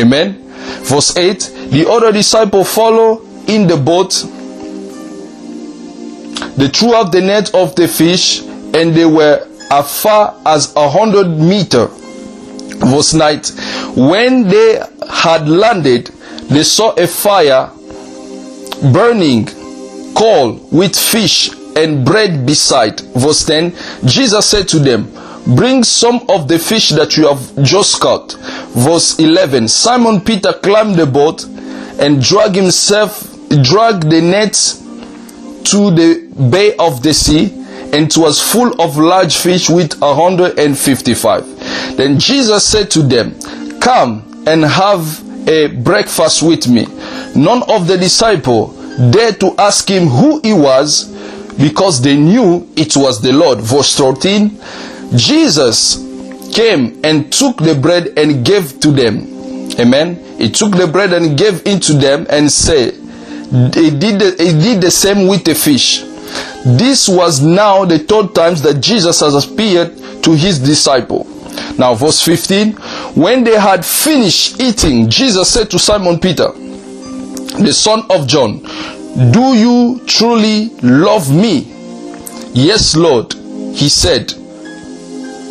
Amen. Verse eight. The other disciple follow in the boat. They threw out the net of the fish, and they were as far as a hundred meter. Verse 9 When they had landed, they saw a fire burning coal with fish and bread beside. Verse 10 Jesus said to them, Bring some of the fish that you have just caught. Verse 11 Simon Peter climbed the boat and dragged himself, dragged the net to the bay of the sea, and it was full of large fish with a hundred and fifty-five. Then Jesus said to them, Come and have a breakfast with me. None of the disciples dared to ask him who he was because they knew it was the Lord. Verse 13 Jesus came and took the bread and gave to them. Amen. He took the bread and gave into them and said, he did, the, he did the same with the fish. This was now the third times that Jesus has appeared to his disciple. Now, verse 15 When they had finished eating, Jesus said to Simon Peter, the son of John, Do you truly love me? Yes, Lord. He said,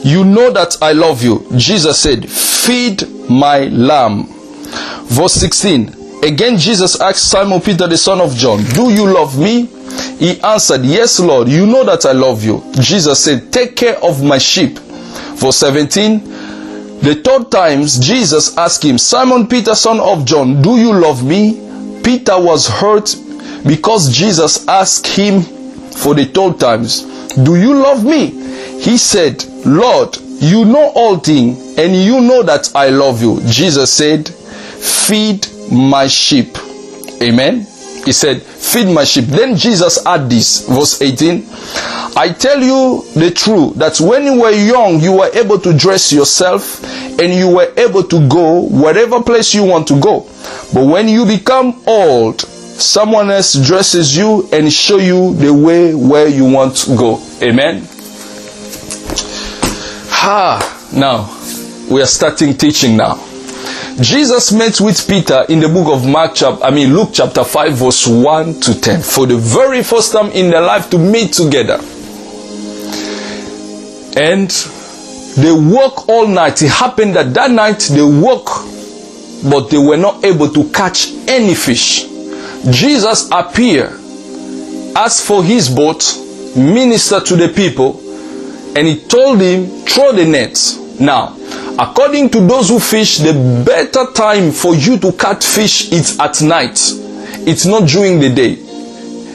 You know that I love you. Jesus said, Feed my lamb. Verse 16 Again, Jesus asked Simon Peter, the son of John, Do you love me? He answered, Yes, Lord, you know that I love you. Jesus said, Take care of my sheep. Verse 17 The third times Jesus asked him, Simon Peter, son of John, do you love me? Peter was hurt because Jesus asked him for the third times, Do you love me? He said, Lord, you know all things, and you know that I love you. Jesus said, Feed my sheep. Amen. He said, Feed my sheep. Then Jesus added this, verse 18. I tell you the truth that when you were young, you were able to dress yourself and you were able to go whatever place you want to go. But when you become old, someone else dresses you and show you the way where you want to go. Amen. Ha! Now, we are starting teaching now. Jesus met with Peter in the book of Mark chapter, I mean Luke chapter 5 verse 1 to 10 for the very first time in their life to meet together. And they work all night. It happened that that night they work, but they were not able to catch any fish. Jesus appeared, asked for his boat, ministered to the people, and he told him, throw the nets. Now, according to those who fish, the better time for you to catch fish is at night. It's not during the day.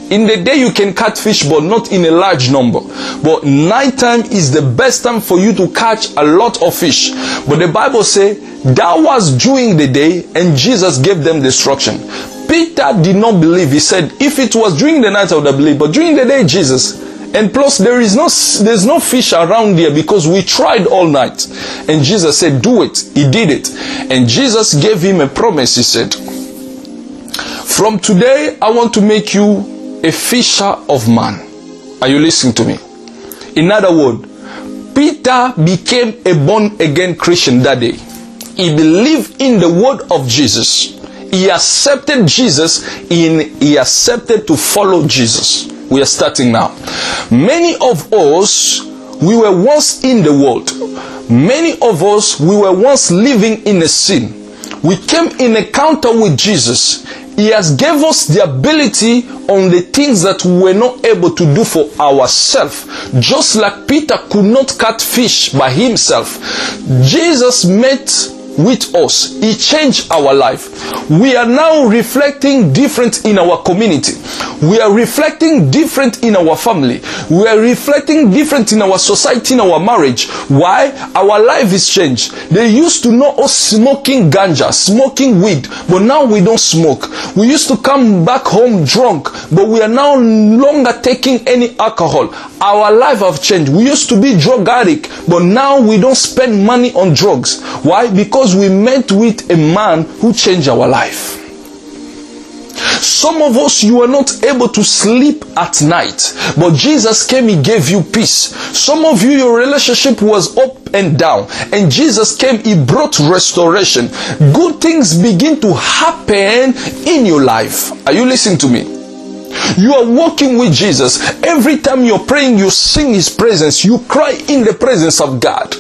In the day you can catch fish, but not in a large number. But nighttime is the best time for you to catch a lot of fish. But the Bible say that was during the day, and Jesus gave them the instruction. Peter did not believe. He said, if it was during the night, I would have believed. But during the day, Jesus. And plus, there is no there's no fish around there because we tried all night. And Jesus said, "Do it." He did it, and Jesus gave him a promise. He said, "From today, I want to make you a fisher of man." Are you listening to me? In other words, Peter became a born again Christian that day. He believed in the word of Jesus. He accepted Jesus in he accepted to follow Jesus. We are starting now. Many of us we were once in the world. Many of us we were once living in a sin. We came in encounter with Jesus. He has gave us the ability on the things that we were not able to do for ourselves. Just like Peter could not catch fish by himself. Jesus met with us. He changed our life. We are now reflecting different in our community. We are reflecting different in our family. We are reflecting different in our society, in our marriage. Why? Our life is changed. They used to know us smoking ganja, smoking weed, but now we don't smoke. We used to come back home drunk, but we are now no longer taking any alcohol. Our life have changed. We used to be drug addict, but now we don't spend money on drugs. Why? Because we met with a man who changed our life. Some of us, you are not able to sleep at night, but Jesus came, He gave you peace. Some of you, your relationship was up and down, and Jesus came, He brought restoration. Good things begin to happen in your life. Are you listening to me? You are walking with Jesus. Every time you're praying, you sing His presence, you cry in the presence of God.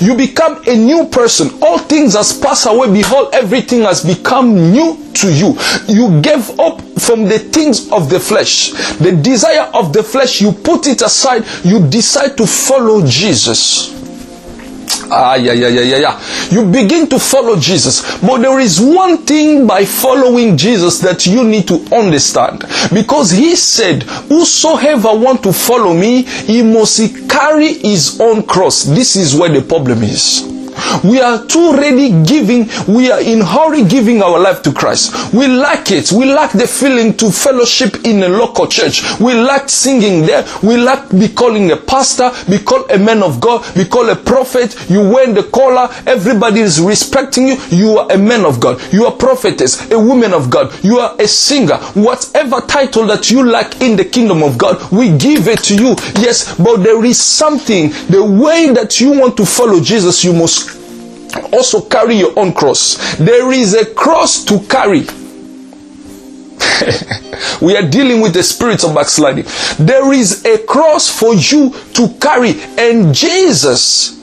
You become a new person. All things has passed away. Behold, everything has become new to you. You gave up from the things of the flesh, the desire of the flesh, you put it aside, you decide to follow Jesus. Ah, yeah, yeah, yeah, yeah, yeah. You begin to follow Jesus. But there is one thing by following Jesus that you need to understand. Because he said, Whosoever want to follow me, he must carry his own cross. This is where the problem is. We are too ready giving, we are in hurry giving our life to Christ. We lack it. We lack the feeling to fellowship in a local church. We lack singing there. We lack be calling a pastor, be called a man of God, be called a prophet. You wear the collar, everybody is respecting you. You are a man of God. You are prophetess, a woman of God. You are a singer. Whatever title that you lack in the kingdom of God, we give it to you. Yes, but there is something, the way that you want to follow Jesus, you must also carry your own cross. There is a cross to carry. we are dealing with the spirits of backsliding. There is a cross for you to carry, and Jesus,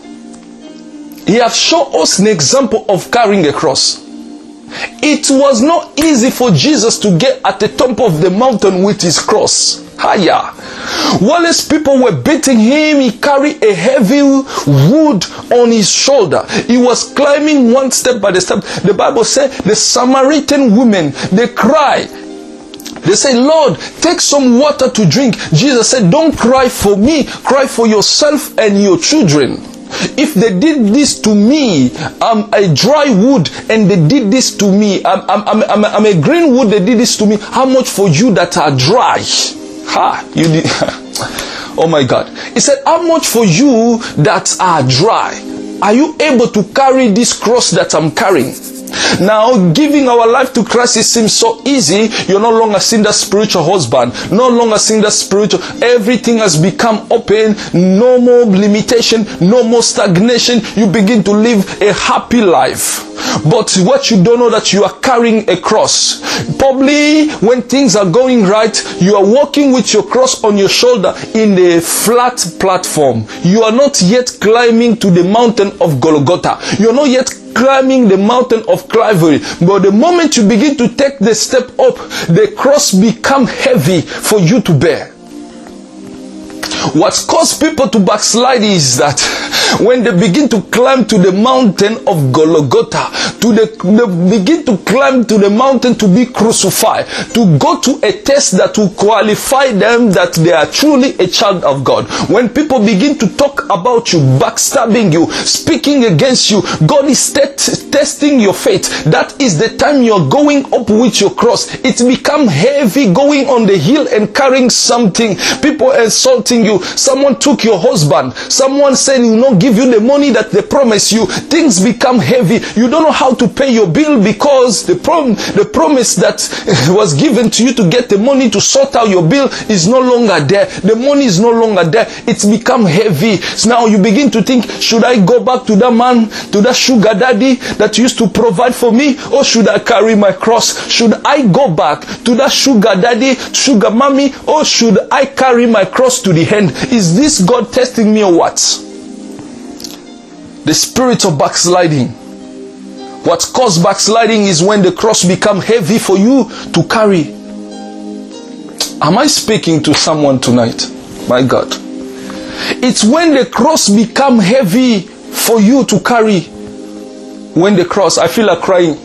He has shown us an example of carrying a cross. It was not easy for Jesus to get at the top of the mountain with his cross. Higher. While his people were beating him, he carried a heavy wood on his shoulder. He was climbing one step by the step. The Bible said the Samaritan women, they cry. They say, Lord, take some water to drink. Jesus said, Don't cry for me, cry for yourself and your children. If they did this to me, I'm a dry wood and they did this to me. I'm, I'm, I'm, I'm, a green wood, they did this to me. How much for you that are dry? Ha, you did. oh my God. He said, How much for you that are dry? Are you able to carry this cross that I'm carrying? Now, giving our life to Christ it seems so easy. You're no longer seeing that spiritual husband, no longer seeing that spiritual. Everything has become open. No more limitation, no more stagnation. You begin to live a happy life. But what you don't know that you are carrying a cross. Probably when things are going right, you are walking with your cross on your shoulder in a flat platform. You are not yet climbing to the mountain of Golgotha. You are not yet climbing the mountain of Calvary. But the moment you begin to take the step up, the cross become heavy for you to bear. What's caused people to backslide is that when they begin to climb to the mountain of Golgotha, to the, they begin to climb to the mountain to be crucified, to go to a test that will qualify them that they are truly a child of God. When people begin to talk about you, backstabbing you, speaking against you, God is testing your faith. That is the time you're going up with your cross. It's become heavy going on the hill and carrying something. People insulting you. Someone took your husband. Someone said he will not give you the money that they promise you. Things become heavy. You don't know how to pay your bill because the prom- the promise that was given to you to get the money to sort out your bill is no longer there. The money is no longer there. It's become heavy. So now you begin to think, should I go back to that man, to that sugar daddy that used to provide for me, or should I carry my cross? Should I go back to that sugar daddy, sugar mommy, or should I carry my cross to the end? Is this God testing me or what? The spirit of backsliding. What caused backsliding is when the cross become heavy for you to carry. Am I speaking to someone tonight? My God. It's when the cross become heavy for you to carry. When the cross, I feel like crying.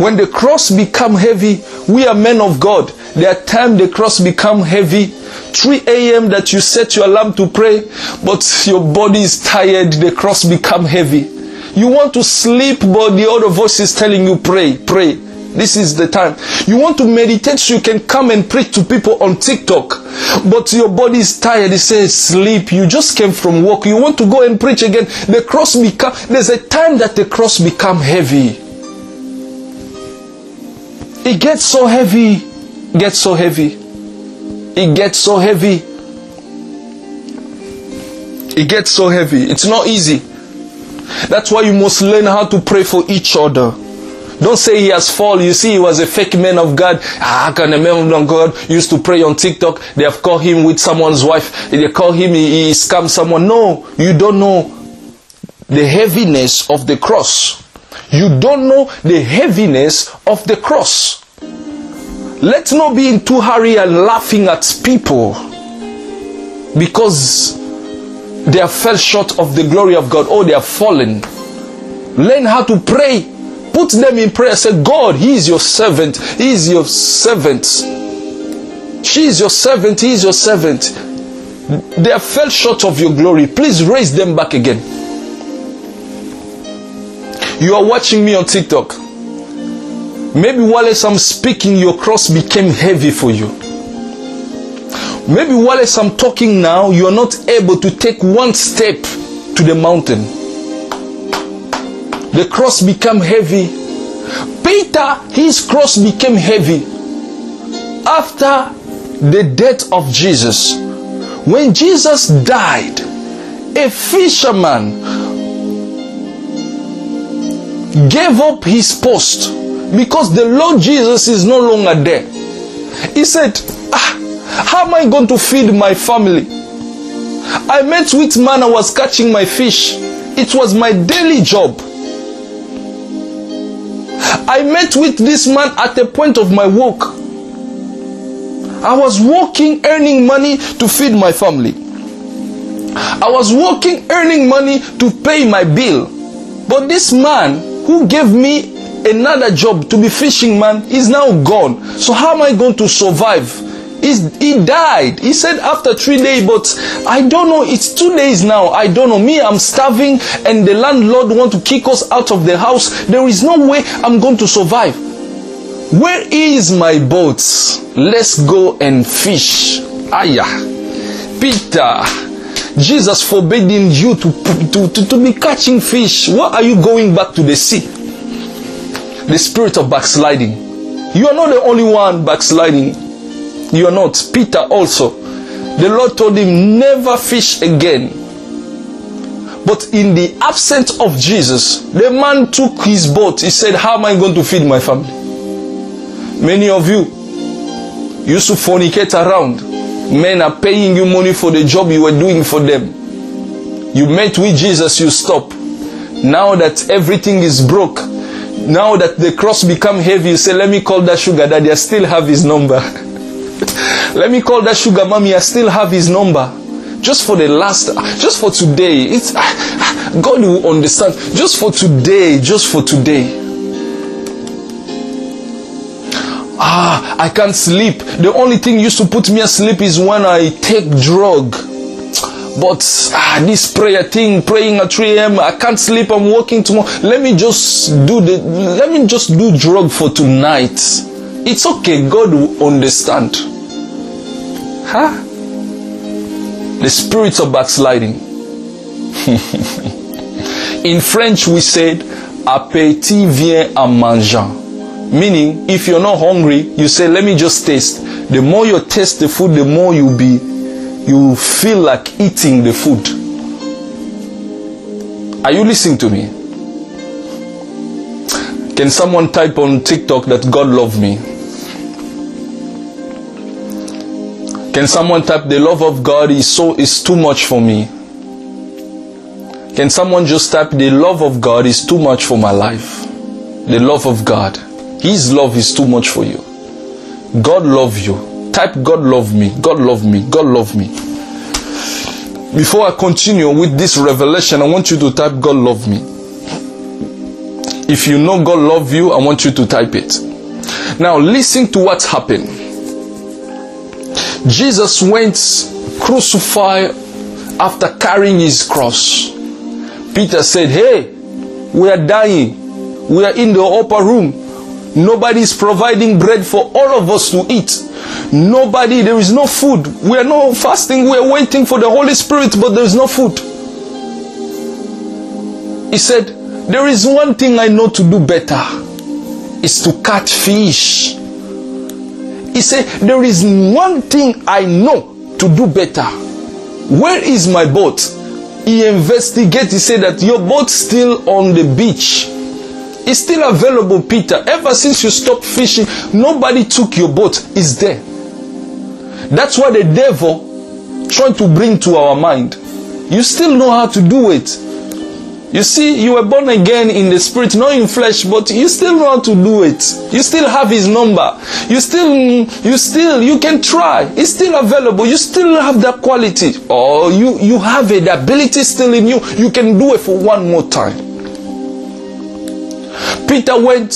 When the cross become heavy, we are men of God. There are times the cross become heavy. 3 a.m. that you set your alarm to pray, but your body is tired, the cross become heavy. You want to sleep, but the other voice is telling you, pray, pray. This is the time. You want to meditate so you can come and preach to people on TikTok, but your body is tired. It says sleep. You just came from work. You want to go and preach again. The cross become, there's a time that the cross become heavy. It gets so heavy, gets so heavy. It gets so heavy. It gets so heavy. It's not easy. That's why you must learn how to pray for each other. Don't say he has fallen. You see, he was a fake man of God. Ah, can a man of God used to pray on TikTok? They have called him with someone's wife. They call him he, he scammed someone. No, you don't know the heaviness of the cross. You don't know the heaviness of the cross. Let's not be in too hurry and laughing at people because they have fell short of the glory of God or they have fallen. Learn how to pray. Put them in prayer. Say, God, He is your servant. He is your servant. She is your servant. He is your servant. They have fell short of your glory. Please raise them back again. You are watching me on TikTok. Maybe while I'm speaking, your cross became heavy for you. Maybe while I'm talking now, you are not able to take one step to the mountain. The cross became heavy. Peter, his cross became heavy after the death of Jesus. When Jesus died, a fisherman gave up his post because the Lord Jesus is no longer there. He said, ah, How am I going to feed my family? I met with man, I was catching my fish. It was my daily job. I met with this man at the point of my work. I was working, earning money to feed my family. I was working, earning money to pay my bill. But this man who gave me another job to be fishing man is now gone. So how am I going to survive? He's, he died. He said after three days, but I don't know. It's two days now. I don't know. Me, I'm starving, and the landlord want to kick us out of the house. There is no way I'm going to survive. Where is my boat? Let's go and fish. Aya, Peter. Jesus forbidding you to, to, to, to be catching fish. Why are you going back to the sea? The spirit of backsliding. You are not the only one backsliding. You are not. Peter also. The Lord told him, never fish again. But in the absence of Jesus, the man took his boat. He said, How am I going to feed my family? Many of you used to fornicate around. Men are paying you money for the job you were doing for them. You met with Jesus, you stop. Now that everything is broke, now that the cross become heavy, you say, let me call that sugar daddy, I still have his number. let me call that sugar mommy, I still have his number. Just for the last, just for today. It's God will understand. Just for today, just for today. Ah, I can't sleep. The only thing used to put me asleep is when I take drug. But ah, this prayer thing, praying at 3 a.m., I can't sleep. I'm working tomorrow. Let me just do the. Let me just do drug for tonight. It's okay. God will understand. Huh? The spirits of backsliding. In French, we said, appétit vient en mangeant. Meaning, if you're not hungry, you say, let me just taste. The more you taste the food, the more you'll be, you feel like eating the food. Are you listening to me? Can someone type on TikTok that God love me? Can someone type the love of God is so is too much for me? Can someone just type the love of God is too much for my life? The love of God. His love is too much for you. God love you. Type God love me. God love me. God love me. Before I continue with this revelation, I want you to type God love me. If you know God love you, I want you to type it. Now listen to what happened. Jesus went crucified after carrying his cross. Peter said, Hey, we are dying. We are in the upper room. Nobody is providing bread for all of us to eat. Nobody, there is no food. We are not fasting. We are waiting for the Holy Spirit, but there is no food. He said, There is one thing I know to do better is to catch fish. He said, There is one thing I know to do better. Where is my boat? He investigated. He said that your boat's still on the beach. It's still available, Peter. Ever since you stopped fishing, nobody took your boat. It's there. That's what the devil trying to bring to our mind. You still know how to do it. You see, you were born again in the spirit, not in flesh, but you still know how to do it. You still have his number. You still, you still, you can try. It's still available. You still have that quality. Or you, you have it, the ability still in you. You can do it for one more time. Peter went,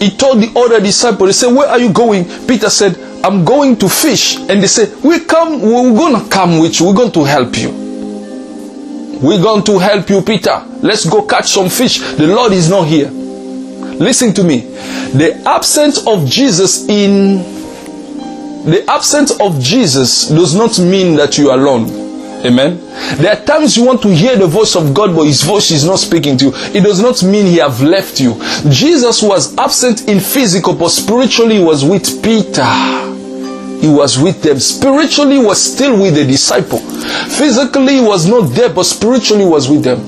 he told the other disciples, he said, where are you going? Peter said, I'm going to fish. And they said, we come, we're going to come with you. We're going to help you. We're going to help you, Peter. Let's go catch some fish. The Lord is not here. Listen to me. The absence of Jesus in the absence of Jesus does not mean that you are alone. Amen. There are times you want to hear the voice of God, but his voice is not speaking to you. It does not mean he have left you. Jesus was absent in physical, but spiritually was with Peter he was with them. Spiritually was still with the disciple. Physically was not there, but spiritually was with them.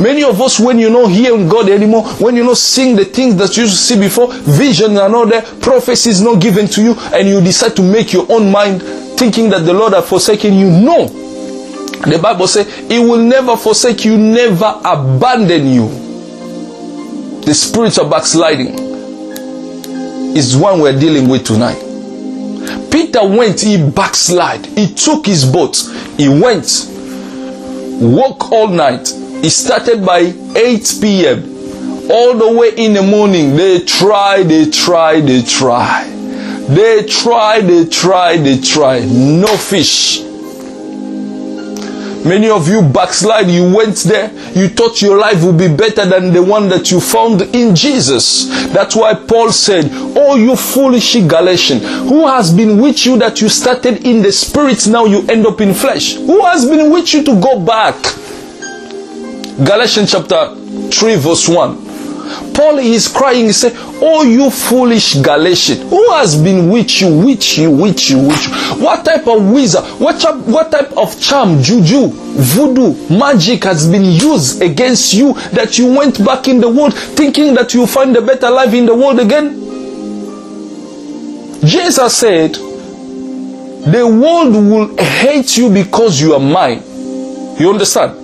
Many of us, when you not hearing God anymore, when you're not seeing the things that you used to see before, vision and all that, prophecy is not given to you, and you decide to make your own mind thinking that the Lord has forsaken you. No. The Bible says, He will never forsake you, never abandon you. The spirits of backsliding is one we're dealing with tonight. Peter went, he backslid. He took his boat. He went, walk all night. He started by 8 p.m. All the way in the morning. They try, they try, they try. They try, they try, they try. No fish. Many of you backslide, you went there, you thought your life would be better than the one that you found in Jesus. That's why Paul said, Oh, you foolish Galatian, who has been with you that you started in the spirit, now you end up in flesh? Who has been with you to go back? Galatians chapter 3, verse 1. Paul is crying, he said, Oh, you foolish Galatian, who has been with you, with you, with you, with you? What type of wizard, what, type, what type of charm, juju, voodoo, magic has been used against you that you went back in the world thinking that you find a better life in the world again? Jesus said, The world will hate you because you are mine. You understand?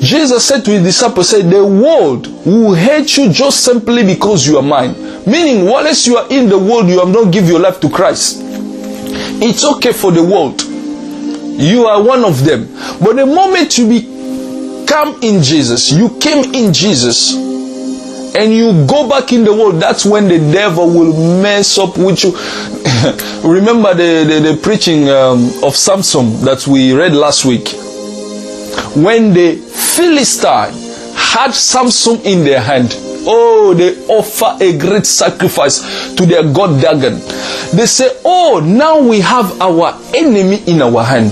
Jesus said to his disciples, said, the world will hate you just simply because you are mine. Meaning, unless you are in the world, you have not give your life to Christ. It's okay for the world. You are one of them. But the moment you become in Jesus, you came in Jesus, and you go back in the world, that's when the devil will mess up with you. Remember the, the, the preaching um, of Samson that we read last week? When the Philistine had Samson in their hand. Oh, they offer a great sacrifice to their god Dagon. They say, Oh, now we have our enemy in our hand.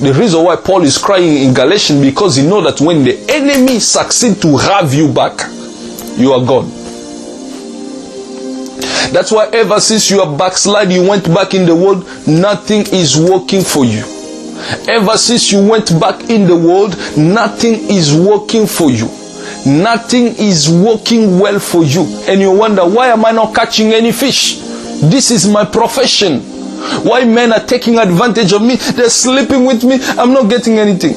The reason why Paul is crying in Galatians because he know that when the enemy succeed to have you back, you are gone. That's why ever since you are backslide, you went back in the world, nothing is working for you. Ever since you went back in the world, nothing is working for you. Nothing is working well for you. And you wonder, why am I not catching any fish? This is my profession. Why men are taking advantage of me? They're sleeping with me. I'm not getting anything.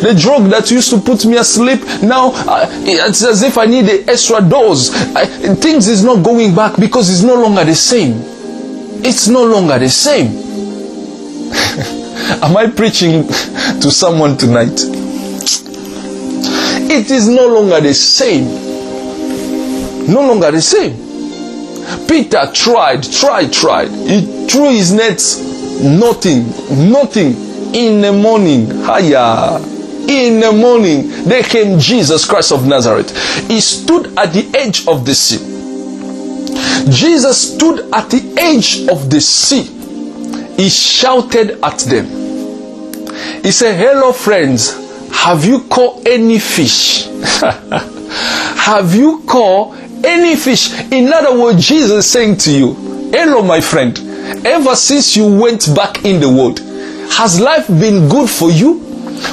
The drug that used to put me asleep, now uh, it's as if I need an extra dose. I, things is not going back because it's no longer the same. It's no longer the same. Am I preaching to someone tonight? It is no longer the same. No longer the same. Peter tried, tried, tried. He threw his nets, nothing, nothing. In the morning, higher. In the morning, there came Jesus Christ of Nazareth. He stood at the edge of the sea. Jesus stood at the edge of the sea. He shouted at them. He said, Hello, friends. Have you caught any fish? Have you caught any fish? In other words, Jesus saying to you, Hello, my friend. Ever since you went back in the world, has life been good for you?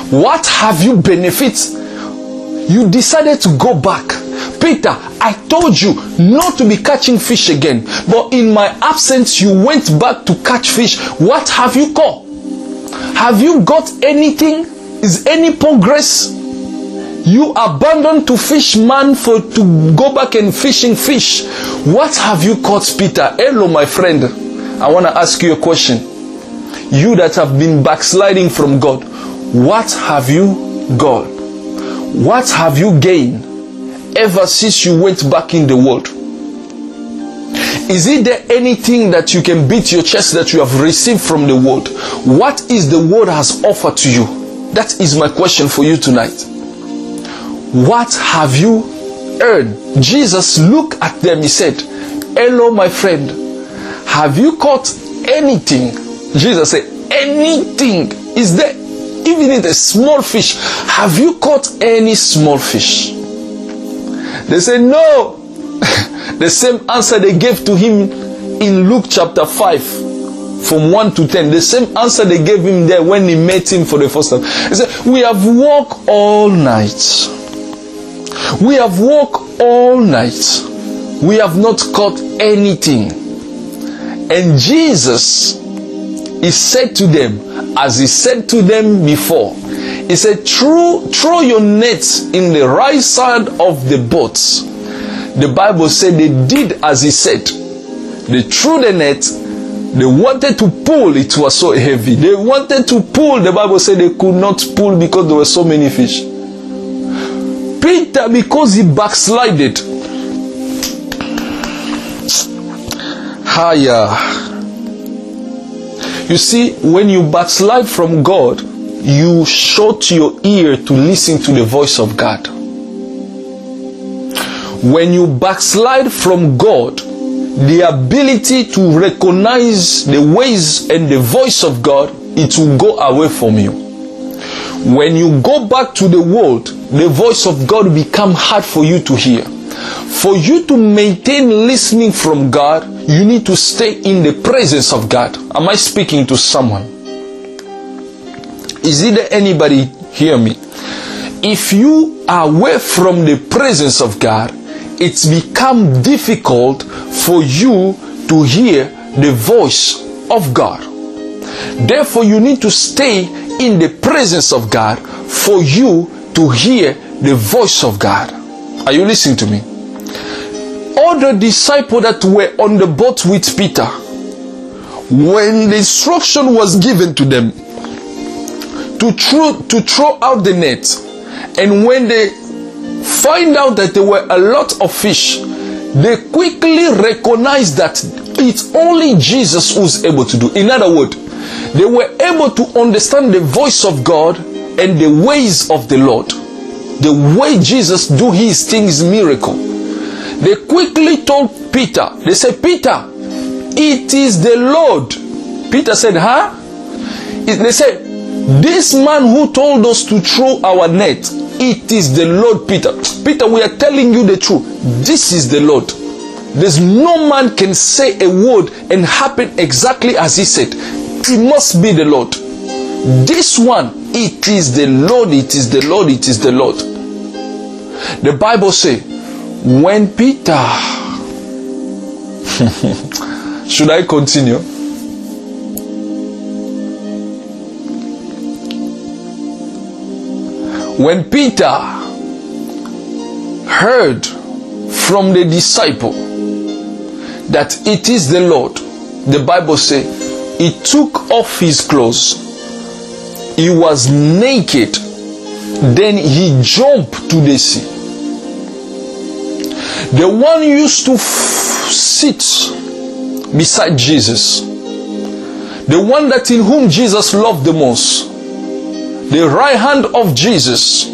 What have you benefits? You decided to go back. Peter, I told you not to be catching fish again, but in my absence, you went back to catch fish. What have you caught? Have you got anything? Is any progress? You abandoned to fish man for to go back and fishing fish. What have you caught, Peter? Hello, my friend. I want to ask you a question. You that have been backsliding from God, what have you got? What have you gained ever since you went back in the world? Is it there anything that you can beat your chest that you have received from the world? What is the world has offered to you? That is my question for you tonight. What have you earned? Jesus looked at them, he said, Hello, my friend. Have you caught anything? Jesus said, Anything. Is there even in a small fish? Have you caught any small fish? They said, No. the same answer they gave to him in Luke chapter 5 from 1 to 10. The same answer they gave him there when he met him for the first time. He said, We have walked all night. We have walked all night. We have not caught anything. And Jesus, he said to them, as he said to them before, he said, throw, throw your nets in the right side of the boats the Bible said they did as he said. They threw the net. They wanted to pull, it was so heavy. They wanted to pull, the Bible said they could not pull because there were so many fish. Peter, because he backslided, higher. You see, when you backslide from God, you shut your ear to listen to the voice of God. When you backslide from God, the ability to recognize the ways and the voice of God, it will go away from you. When you go back to the world, the voice of God become hard for you to hear. For you to maintain listening from God, you need to stay in the presence of God. Am I speaking to someone? Is it anybody hear me? If you are away from the presence of God, it's become difficult for you to hear the voice of God. Therefore, you need to stay in the presence of God for you to hear the voice of God. Are you listening to me? All the disciples that were on the boat with Peter, when the instruction was given to them to throw, to throw out the net, and when they find out that there were a lot of fish, they quickly recognized that it's only Jesus who's able to do. In other words, they were able to understand the voice of God and the ways of the Lord. The way Jesus do his things miracle. They quickly told Peter, they said, Peter, it is the Lord. Peter said, huh? They said, this man who told us to throw our net, it is the Lord, Peter. Peter, we are telling you the truth. This is the Lord. There's no man can say a word and happen exactly as he said. It must be the Lord. This one, it is the Lord, it is the Lord, it is the Lord. The Bible say, when Peter should I continue? When Peter heard from the disciple that it is the Lord, the Bible says he took off his clothes. He was naked. Then he jumped to the sea. The one used to sit beside Jesus, the one that in whom Jesus loved the most, the right hand of Jesus,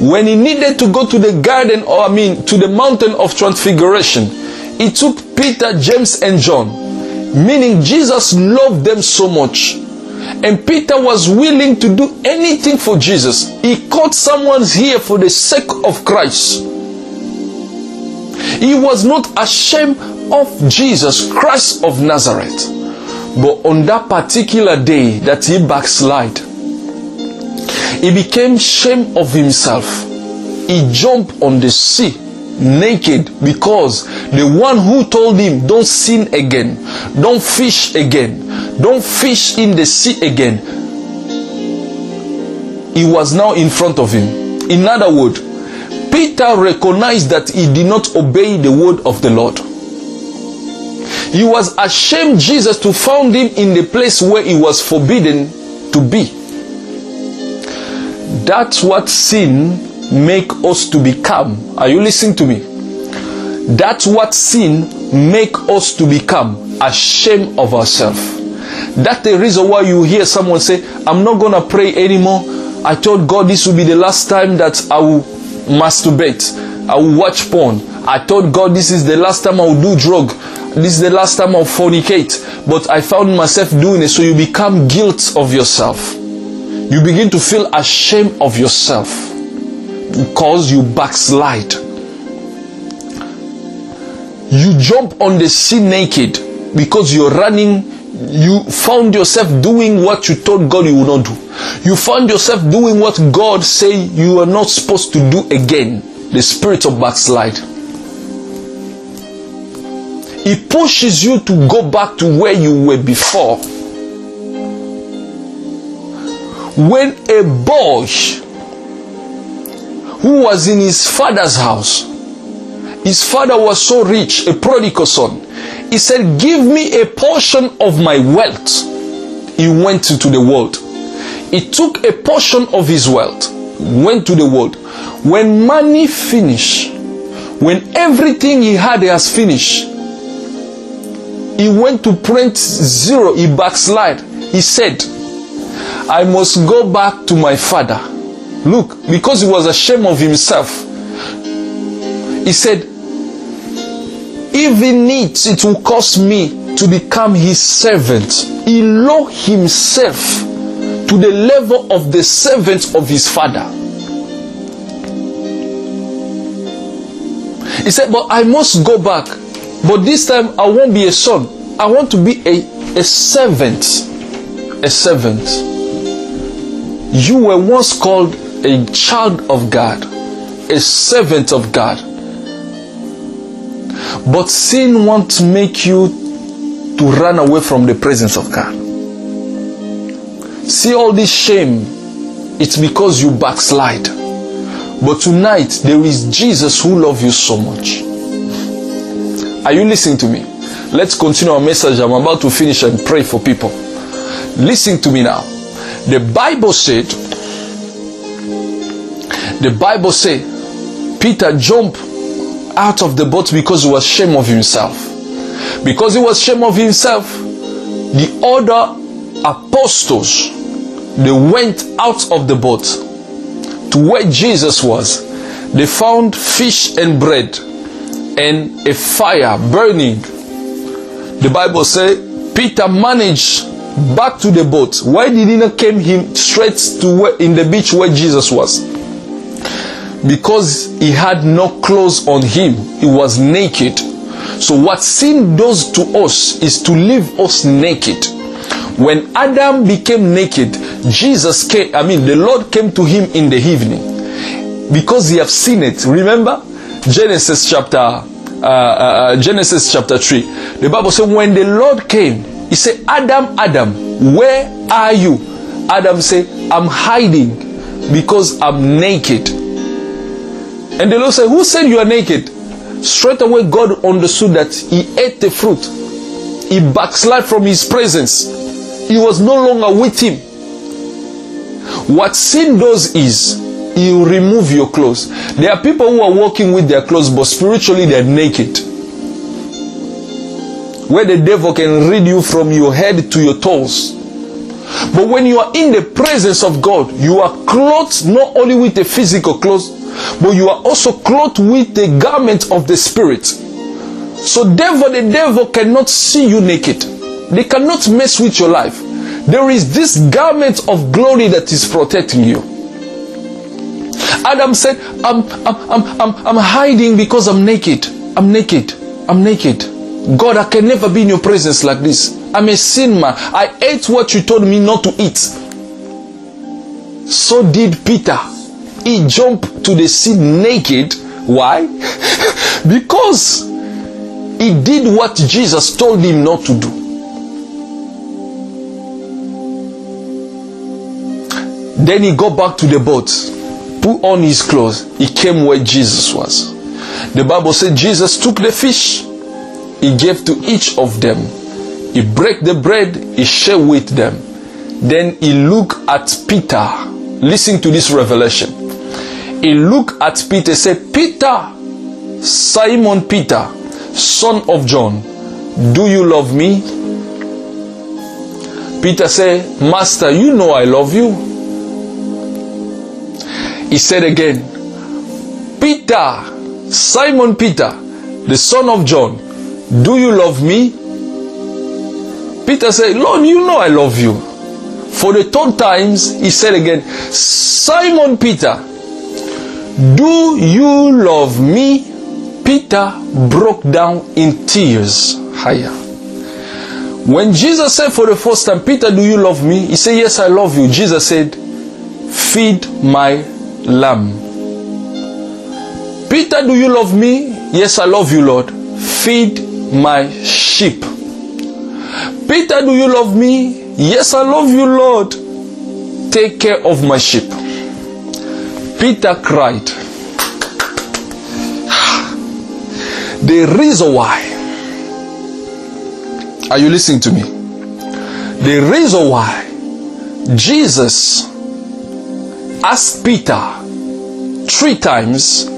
when he needed to go to the garden, or I mean to the mountain of transfiguration, he took Peter, James, and John, meaning Jesus loved them so much. And Peter was willing to do anything for Jesus. He caught someone's here for the sake of Christ. He was not ashamed of Jesus Christ of Nazareth. But on that particular day that he backslid, he became shame of himself. He jumped on the sea naked because the one who told him don't sin again, don't fish again, don't fish in the sea again, he was now in front of him. In other words, Peter recognized that he did not obey the word of the Lord. He was ashamed Jesus to found him in the place where he was forbidden to be. That's what sin make us to become. Are you listening to me? That's what sin make us to become ashamed of ourselves. That's the reason why you hear someone say, I'm not gonna pray anymore. I told God this will be the last time that I will masturbate. I will watch porn. I told God this is the last time I will do drug. This is the last time I'll fornicate. But I found myself doing it. So you become guilt of yourself. You begin to feel ashamed of yourself because you backslide. You jump on the sea naked because you're running you found yourself doing what you told God you would not do. You found yourself doing what God said you are not supposed to do again. The spirit of backslide. It pushes you to go back to where you were before. When a boy who was in his father's house, his father was so rich, a prodigal son, he said, Give me a portion of my wealth. He went into the world. He took a portion of his wealth, went to the world. When money finished, when everything he had has finished, he went to print zero, he backslid. He said, I must go back to my father. Look, because he was ashamed of himself, he said, even it, it will cost me to become his servant. He lowered himself to the level of the servant of his father. He said, But I must go back. But this time I won't be a son. I want to be a, a servant. A servant. You were once called a child of God, a servant of God. But sin wants to make you to run away from the presence of God. See all this shame, it's because you backslide. But tonight, there is Jesus who loves you so much. Are you listening to me? Let's continue our message. I'm about to finish and pray for people. Listen to me now. The Bible said, the Bible said, Peter jumped out of the boat because he was ashamed of himself. Because he was ashamed of himself, the other apostles they went out of the boat to where Jesus was. They found fish and bread and a fire burning. The Bible says Peter managed back to the boat. Why did he not came him straight to where, in the beach where Jesus was? Because he had no clothes on him. He was naked. So what sin does to us is to leave us naked. When Adam became naked, Jesus came, I mean, the Lord came to him in the evening because he have seen it. Remember Genesis chapter uh, uh, Genesis chapter 3. The Bible said, when the Lord came, he said, Adam, Adam, where are you? Adam said, I'm hiding because I'm naked. And the Lord said, Who said you are naked? Straight away, God understood that he ate the fruit. He backslid from his presence. He was no longer with him. What sin does is you remove your clothes. There are people who are walking with their clothes, but spiritually they're naked. Where the devil can read you from your head to your toes. But when you are in the presence of God, you are clothed not only with the physical clothes, but you are also clothed with the garment of the spirit. So devil, the devil cannot see you naked. They cannot mess with your life. There is this garment of glory that is protecting you. Adam said, I'm, I'm, I'm, I'm, I'm hiding because I'm naked. I'm naked. I'm naked. God, I can never be in your presence like this. I'm a sin man. I ate what you told me not to eat. So did Peter. He jumped to the sea naked. Why? because he did what Jesus told him not to do. Then he got back to the boat. put on his clothes, he came where Jesus was. The Bible said Jesus took the fish, he gave to each of them. He break the bread, he share with them. Then he look at Peter. Listen to this revelation. He look at Peter, say, Peter, Simon Peter, son of John, do you love me? Peter said, Master, you know I love you. He said again, Peter, Simon Peter, the son of John, do you love me? Peter said, Lord, you know I love you. For the third times, he said again, Simon Peter, do you love me? Peter broke down in tears. Higher. When Jesus said for the first time, Peter, do you love me? He said, Yes, I love you. Jesus said, Feed my lamb. Peter, do you love me? Yes, I love you, Lord. Feed my sheep. Peter, do you love me? Yes, I love you, Lord. Take care of my sheep. Peter cried. The reason why, are you listening to me? The reason why Jesus asked Peter three times,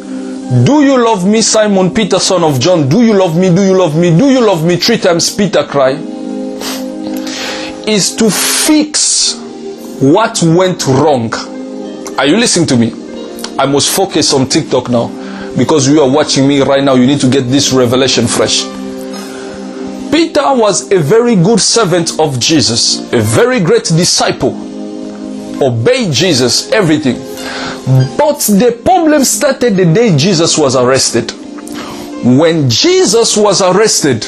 Do you love me, Simon Peter, son of John? Do you love me? Do you love me? Do you love me? Three times Peter cried, is to fix what went wrong. Are you listening to me? I must focus on TikTok now because you are watching me right now. You need to get this revelation fresh. Peter was a very good servant of Jesus, a very great disciple, obeyed Jesus, everything. But the problem started the day Jesus was arrested. When Jesus was arrested,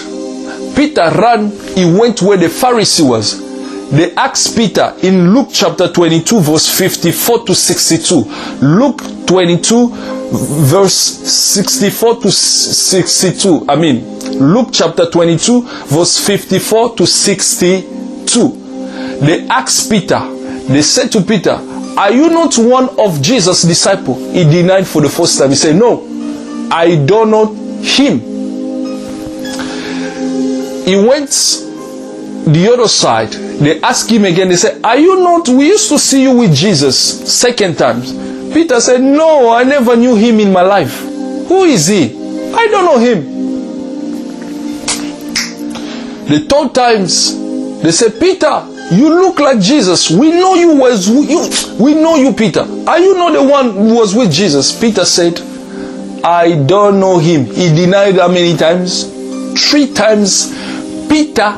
Peter ran, he went where the Pharisee was. They asked Peter in Luke chapter 22, verse 54 to 62. Luke 22, verse 64 to 62. I mean, Luke chapter 22, verse 54 to 62. They asked Peter, they said to Peter, Are you not one of Jesus' disciple? He denied for the first time. He said, No, I don't know him. He went the other side. They asked him again, they said, Are you not? We used to see you with Jesus second time. Peter said, No, I never knew him in my life. Who is he? I don't know him. The third times, they said, Peter, you look like Jesus. We know you was you. We know you, Peter. Are you not the one who was with Jesus? Peter said, I don't know him. He denied how many times? Three times. Peter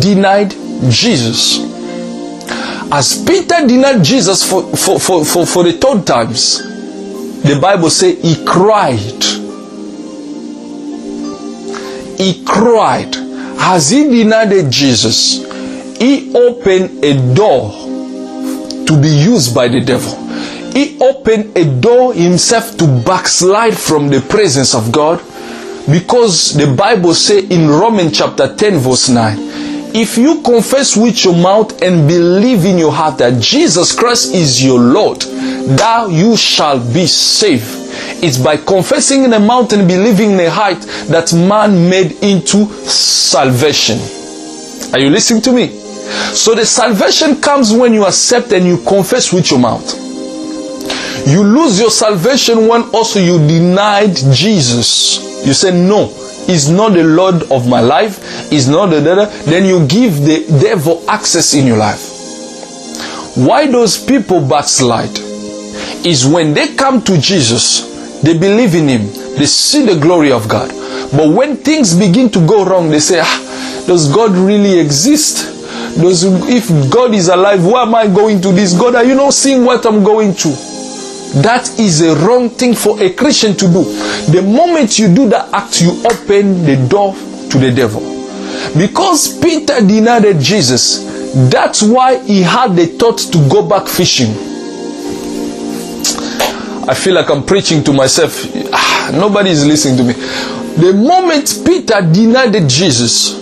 denied Jesus. As Peter denied Jesus for, for, for, for, for the third times, the Bible says he cried. He cried. Has he denied Jesus, he opened a door to be used by the devil. He opened a door himself to backslide from the presence of God because the Bible says in Romans chapter 10 verse 9, if you confess with your mouth and believe in your heart that Jesus Christ is your Lord, thou you shall be saved. It's by confessing in the mouth and believing in the heart that man made into salvation. Are you listening to me? So the salvation comes when you accept and you confess with your mouth. You lose your salvation when also you denied Jesus. You say, No, He's not the Lord of my life, He's not the devil. Then you give the devil access in your life. Why those people backslide is when they come to Jesus, they believe in Him, they see the glory of God. But when things begin to go wrong, they say, ah, Does God really exist? Does, if God is alive, why am I going to this? God, are you not seeing what I'm going through? That is a wrong thing for a Christian to do. The moment you do that act, you open the door to the devil. Because Peter denied Jesus, that's why he had the thought to go back fishing. I feel like I'm preaching to myself. Ah, nobody is listening to me. The moment Peter denied Jesus,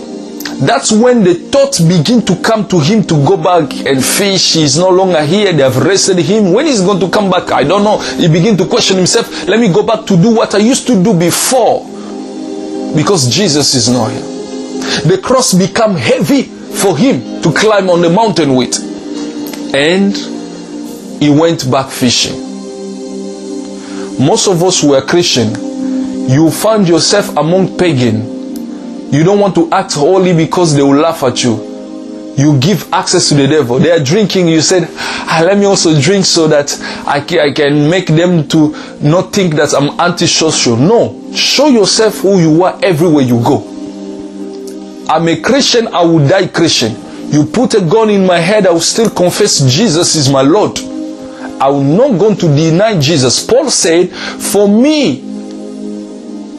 that's when the thoughts begin to come to him to go back and fish. He's no longer here. They have arrested him. When he's going to come back, I don't know. He begin to question himself. Let me go back to do what I used to do before. Because Jesus is not here. The cross become heavy for him to climb on the mountain with. And he went back fishing. Most of us who are Christian, you find yourself among pagan you don't want to act holy because they will laugh at you. You give access to the devil. They are drinking. You said, ah, let me also drink so that I can, I can make them to not think that I'm antisocial. No. Show yourself who you are everywhere you go. I'm a Christian. I will die Christian. You put a gun in my head. I will still confess Jesus is my Lord. I will not going to deny Jesus. Paul said, for me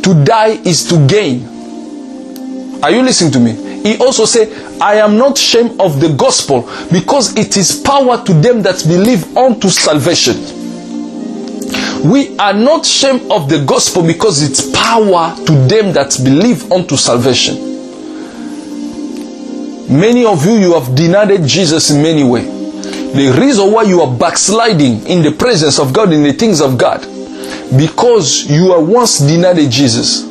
to die is to gain. Are you listening to me? He also said, I am not ashamed of the gospel because it is power to them that believe unto salvation. We are not ashamed of the gospel because it's power to them that believe unto salvation. Many of you, you have denied Jesus in many ways. The reason why you are backsliding in the presence of God, in the things of God, because you are once denied Jesus.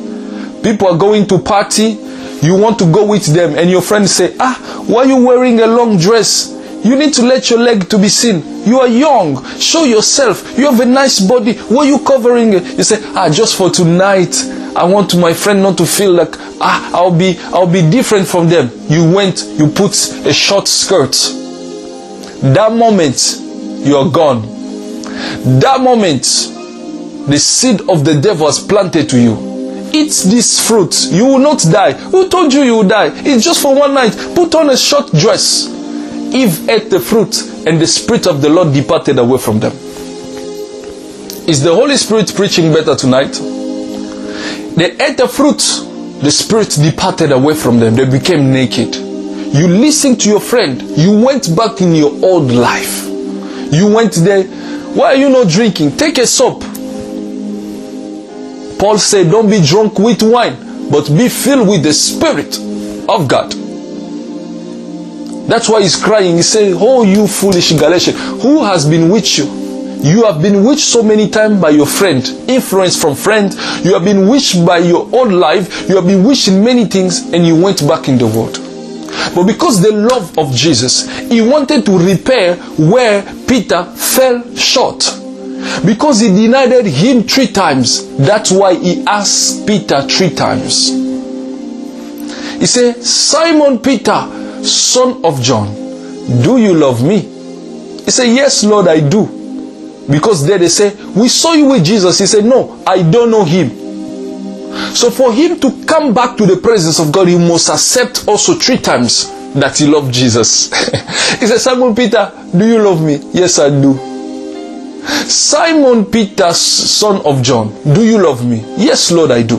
People are going to party, you want to go with them and your friends say, ah, why are you wearing a long dress? You need to let your leg to be seen. You are young. Show yourself. You have a nice body. Why are you covering it? You say, ah, just for tonight. I want my friend not to feel like ah, I'll be I'll be different from them. You went, you put a short skirt. That moment, you are gone. That moment, the seed of the devil has planted to you eat this fruit, you will not die. Who told you you will die? It's just for one night. Put on a short dress. Eve ate the fruit, and the Spirit of the Lord departed away from them. Is the Holy Spirit preaching better tonight? They ate the fruit, the Spirit departed away from them. They became naked. You listened to your friend, you went back in your old life. You went there. Why are you not drinking? Take a soap Paul said, Don't be drunk with wine, but be filled with the Spirit of God. That's why he's crying. He said, Oh, you foolish Galatian, who has been with you? You have been witched so many times by your friend, influenced from friend. You have been witched by your old life. You have been witched in many things, and you went back in the world. But because the love of Jesus, he wanted to repair where Peter fell short. Because he denied him three times. That's why he asked Peter three times. He said, Simon Peter, son of John, do you love me? He said, Yes, Lord, I do. Because there they say, We saw you with Jesus. He said, No, I don't know him. So for him to come back to the presence of God, he must accept also three times that he loved Jesus. he said, Simon Peter, do you love me? Yes, I do. Simon Peter, son of John, do you love me? Yes, Lord, I do.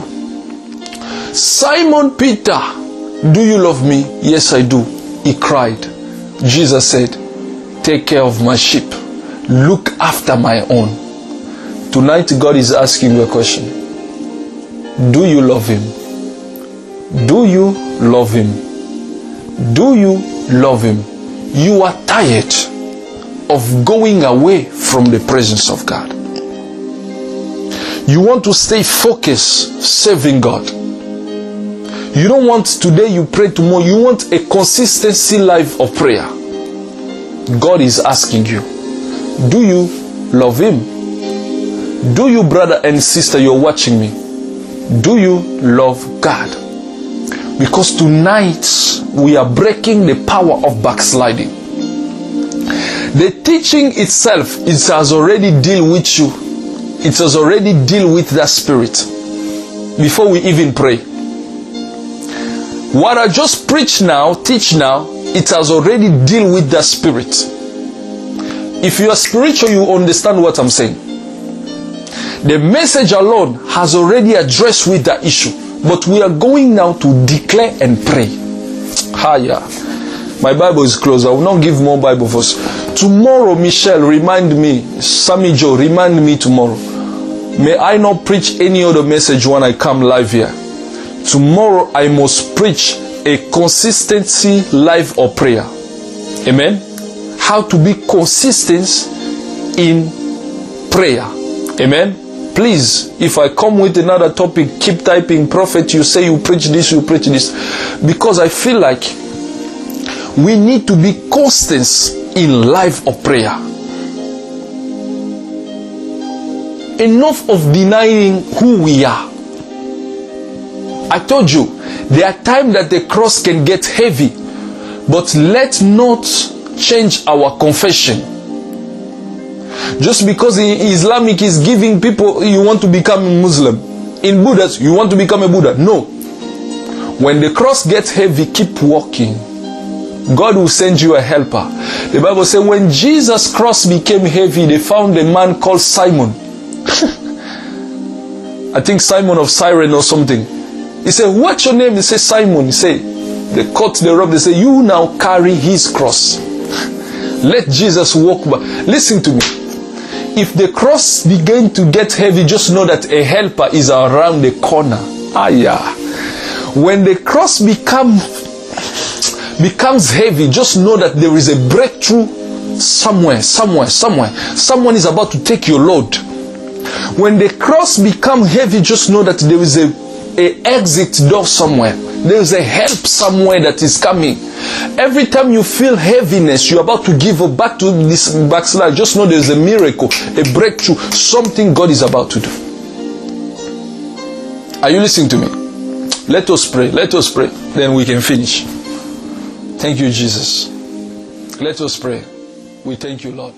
Simon Peter, do you love me? Yes, I do. He cried. Jesus said, Take care of my sheep. Look after my own. Tonight, God is asking you a question Do you love Him? Do you love Him? Do you love Him? You are tired of going away from the presence of God. You want to stay focused serving God. You don't want today you pray tomorrow. You want a consistency life of prayer. God is asking you, do you love Him? Do you, brother and sister, you're watching me? Do you love God? Because tonight we are breaking the power of backsliding. The teaching itself it has already deal with you. It has already deal with that spirit before we even pray. What I just preach now, teach now, it has already deal with that spirit. If you are spiritual, you understand what I'm saying. The message alone has already addressed with that issue. But we are going now to declare and pray. Higher. My Bible is closed. I will not give more Bible verse. Tomorrow, Michelle, remind me. Sammy Joe, remind me tomorrow. May I not preach any other message when I come live here. Tomorrow, I must preach a consistency life of prayer. Amen. How to be consistent in prayer. Amen. Please, if I come with another topic, keep typing prophet. You say you preach this, you preach this. Because I feel like we need to be constant in life of prayer. Enough of denying who we are. I told you, there are times that the cross can get heavy, but let not change our confession. Just because in Islamic is giving people you want to become a Muslim. In Buddhism, you want to become a Buddha. No. When the cross gets heavy, keep walking. God will send you a helper. The Bible says when Jesus' cross became heavy, they found a man called Simon. I think Simon of Cyrene or something. He said, What's your name? He said, Simon. He said, They cut the rope. They say, You now carry his cross. Let Jesus walk by. Listen to me. If the cross begin to get heavy, just know that a helper is around the corner. Ah, yeah. When the cross become becomes heavy, just know that there is a breakthrough somewhere, somewhere, somewhere. Someone is about to take your load. When the cross become heavy, just know that there is a, a exit door somewhere. There is a help somewhere that is coming. Every time you feel heaviness, you're about to give up back to this backslide. Just know there's a miracle, a breakthrough, something God is about to do. Are you listening to me? Let us pray. Let us pray. Then we can finish. Thank you, Jesus. Let us pray. We thank you, Lord.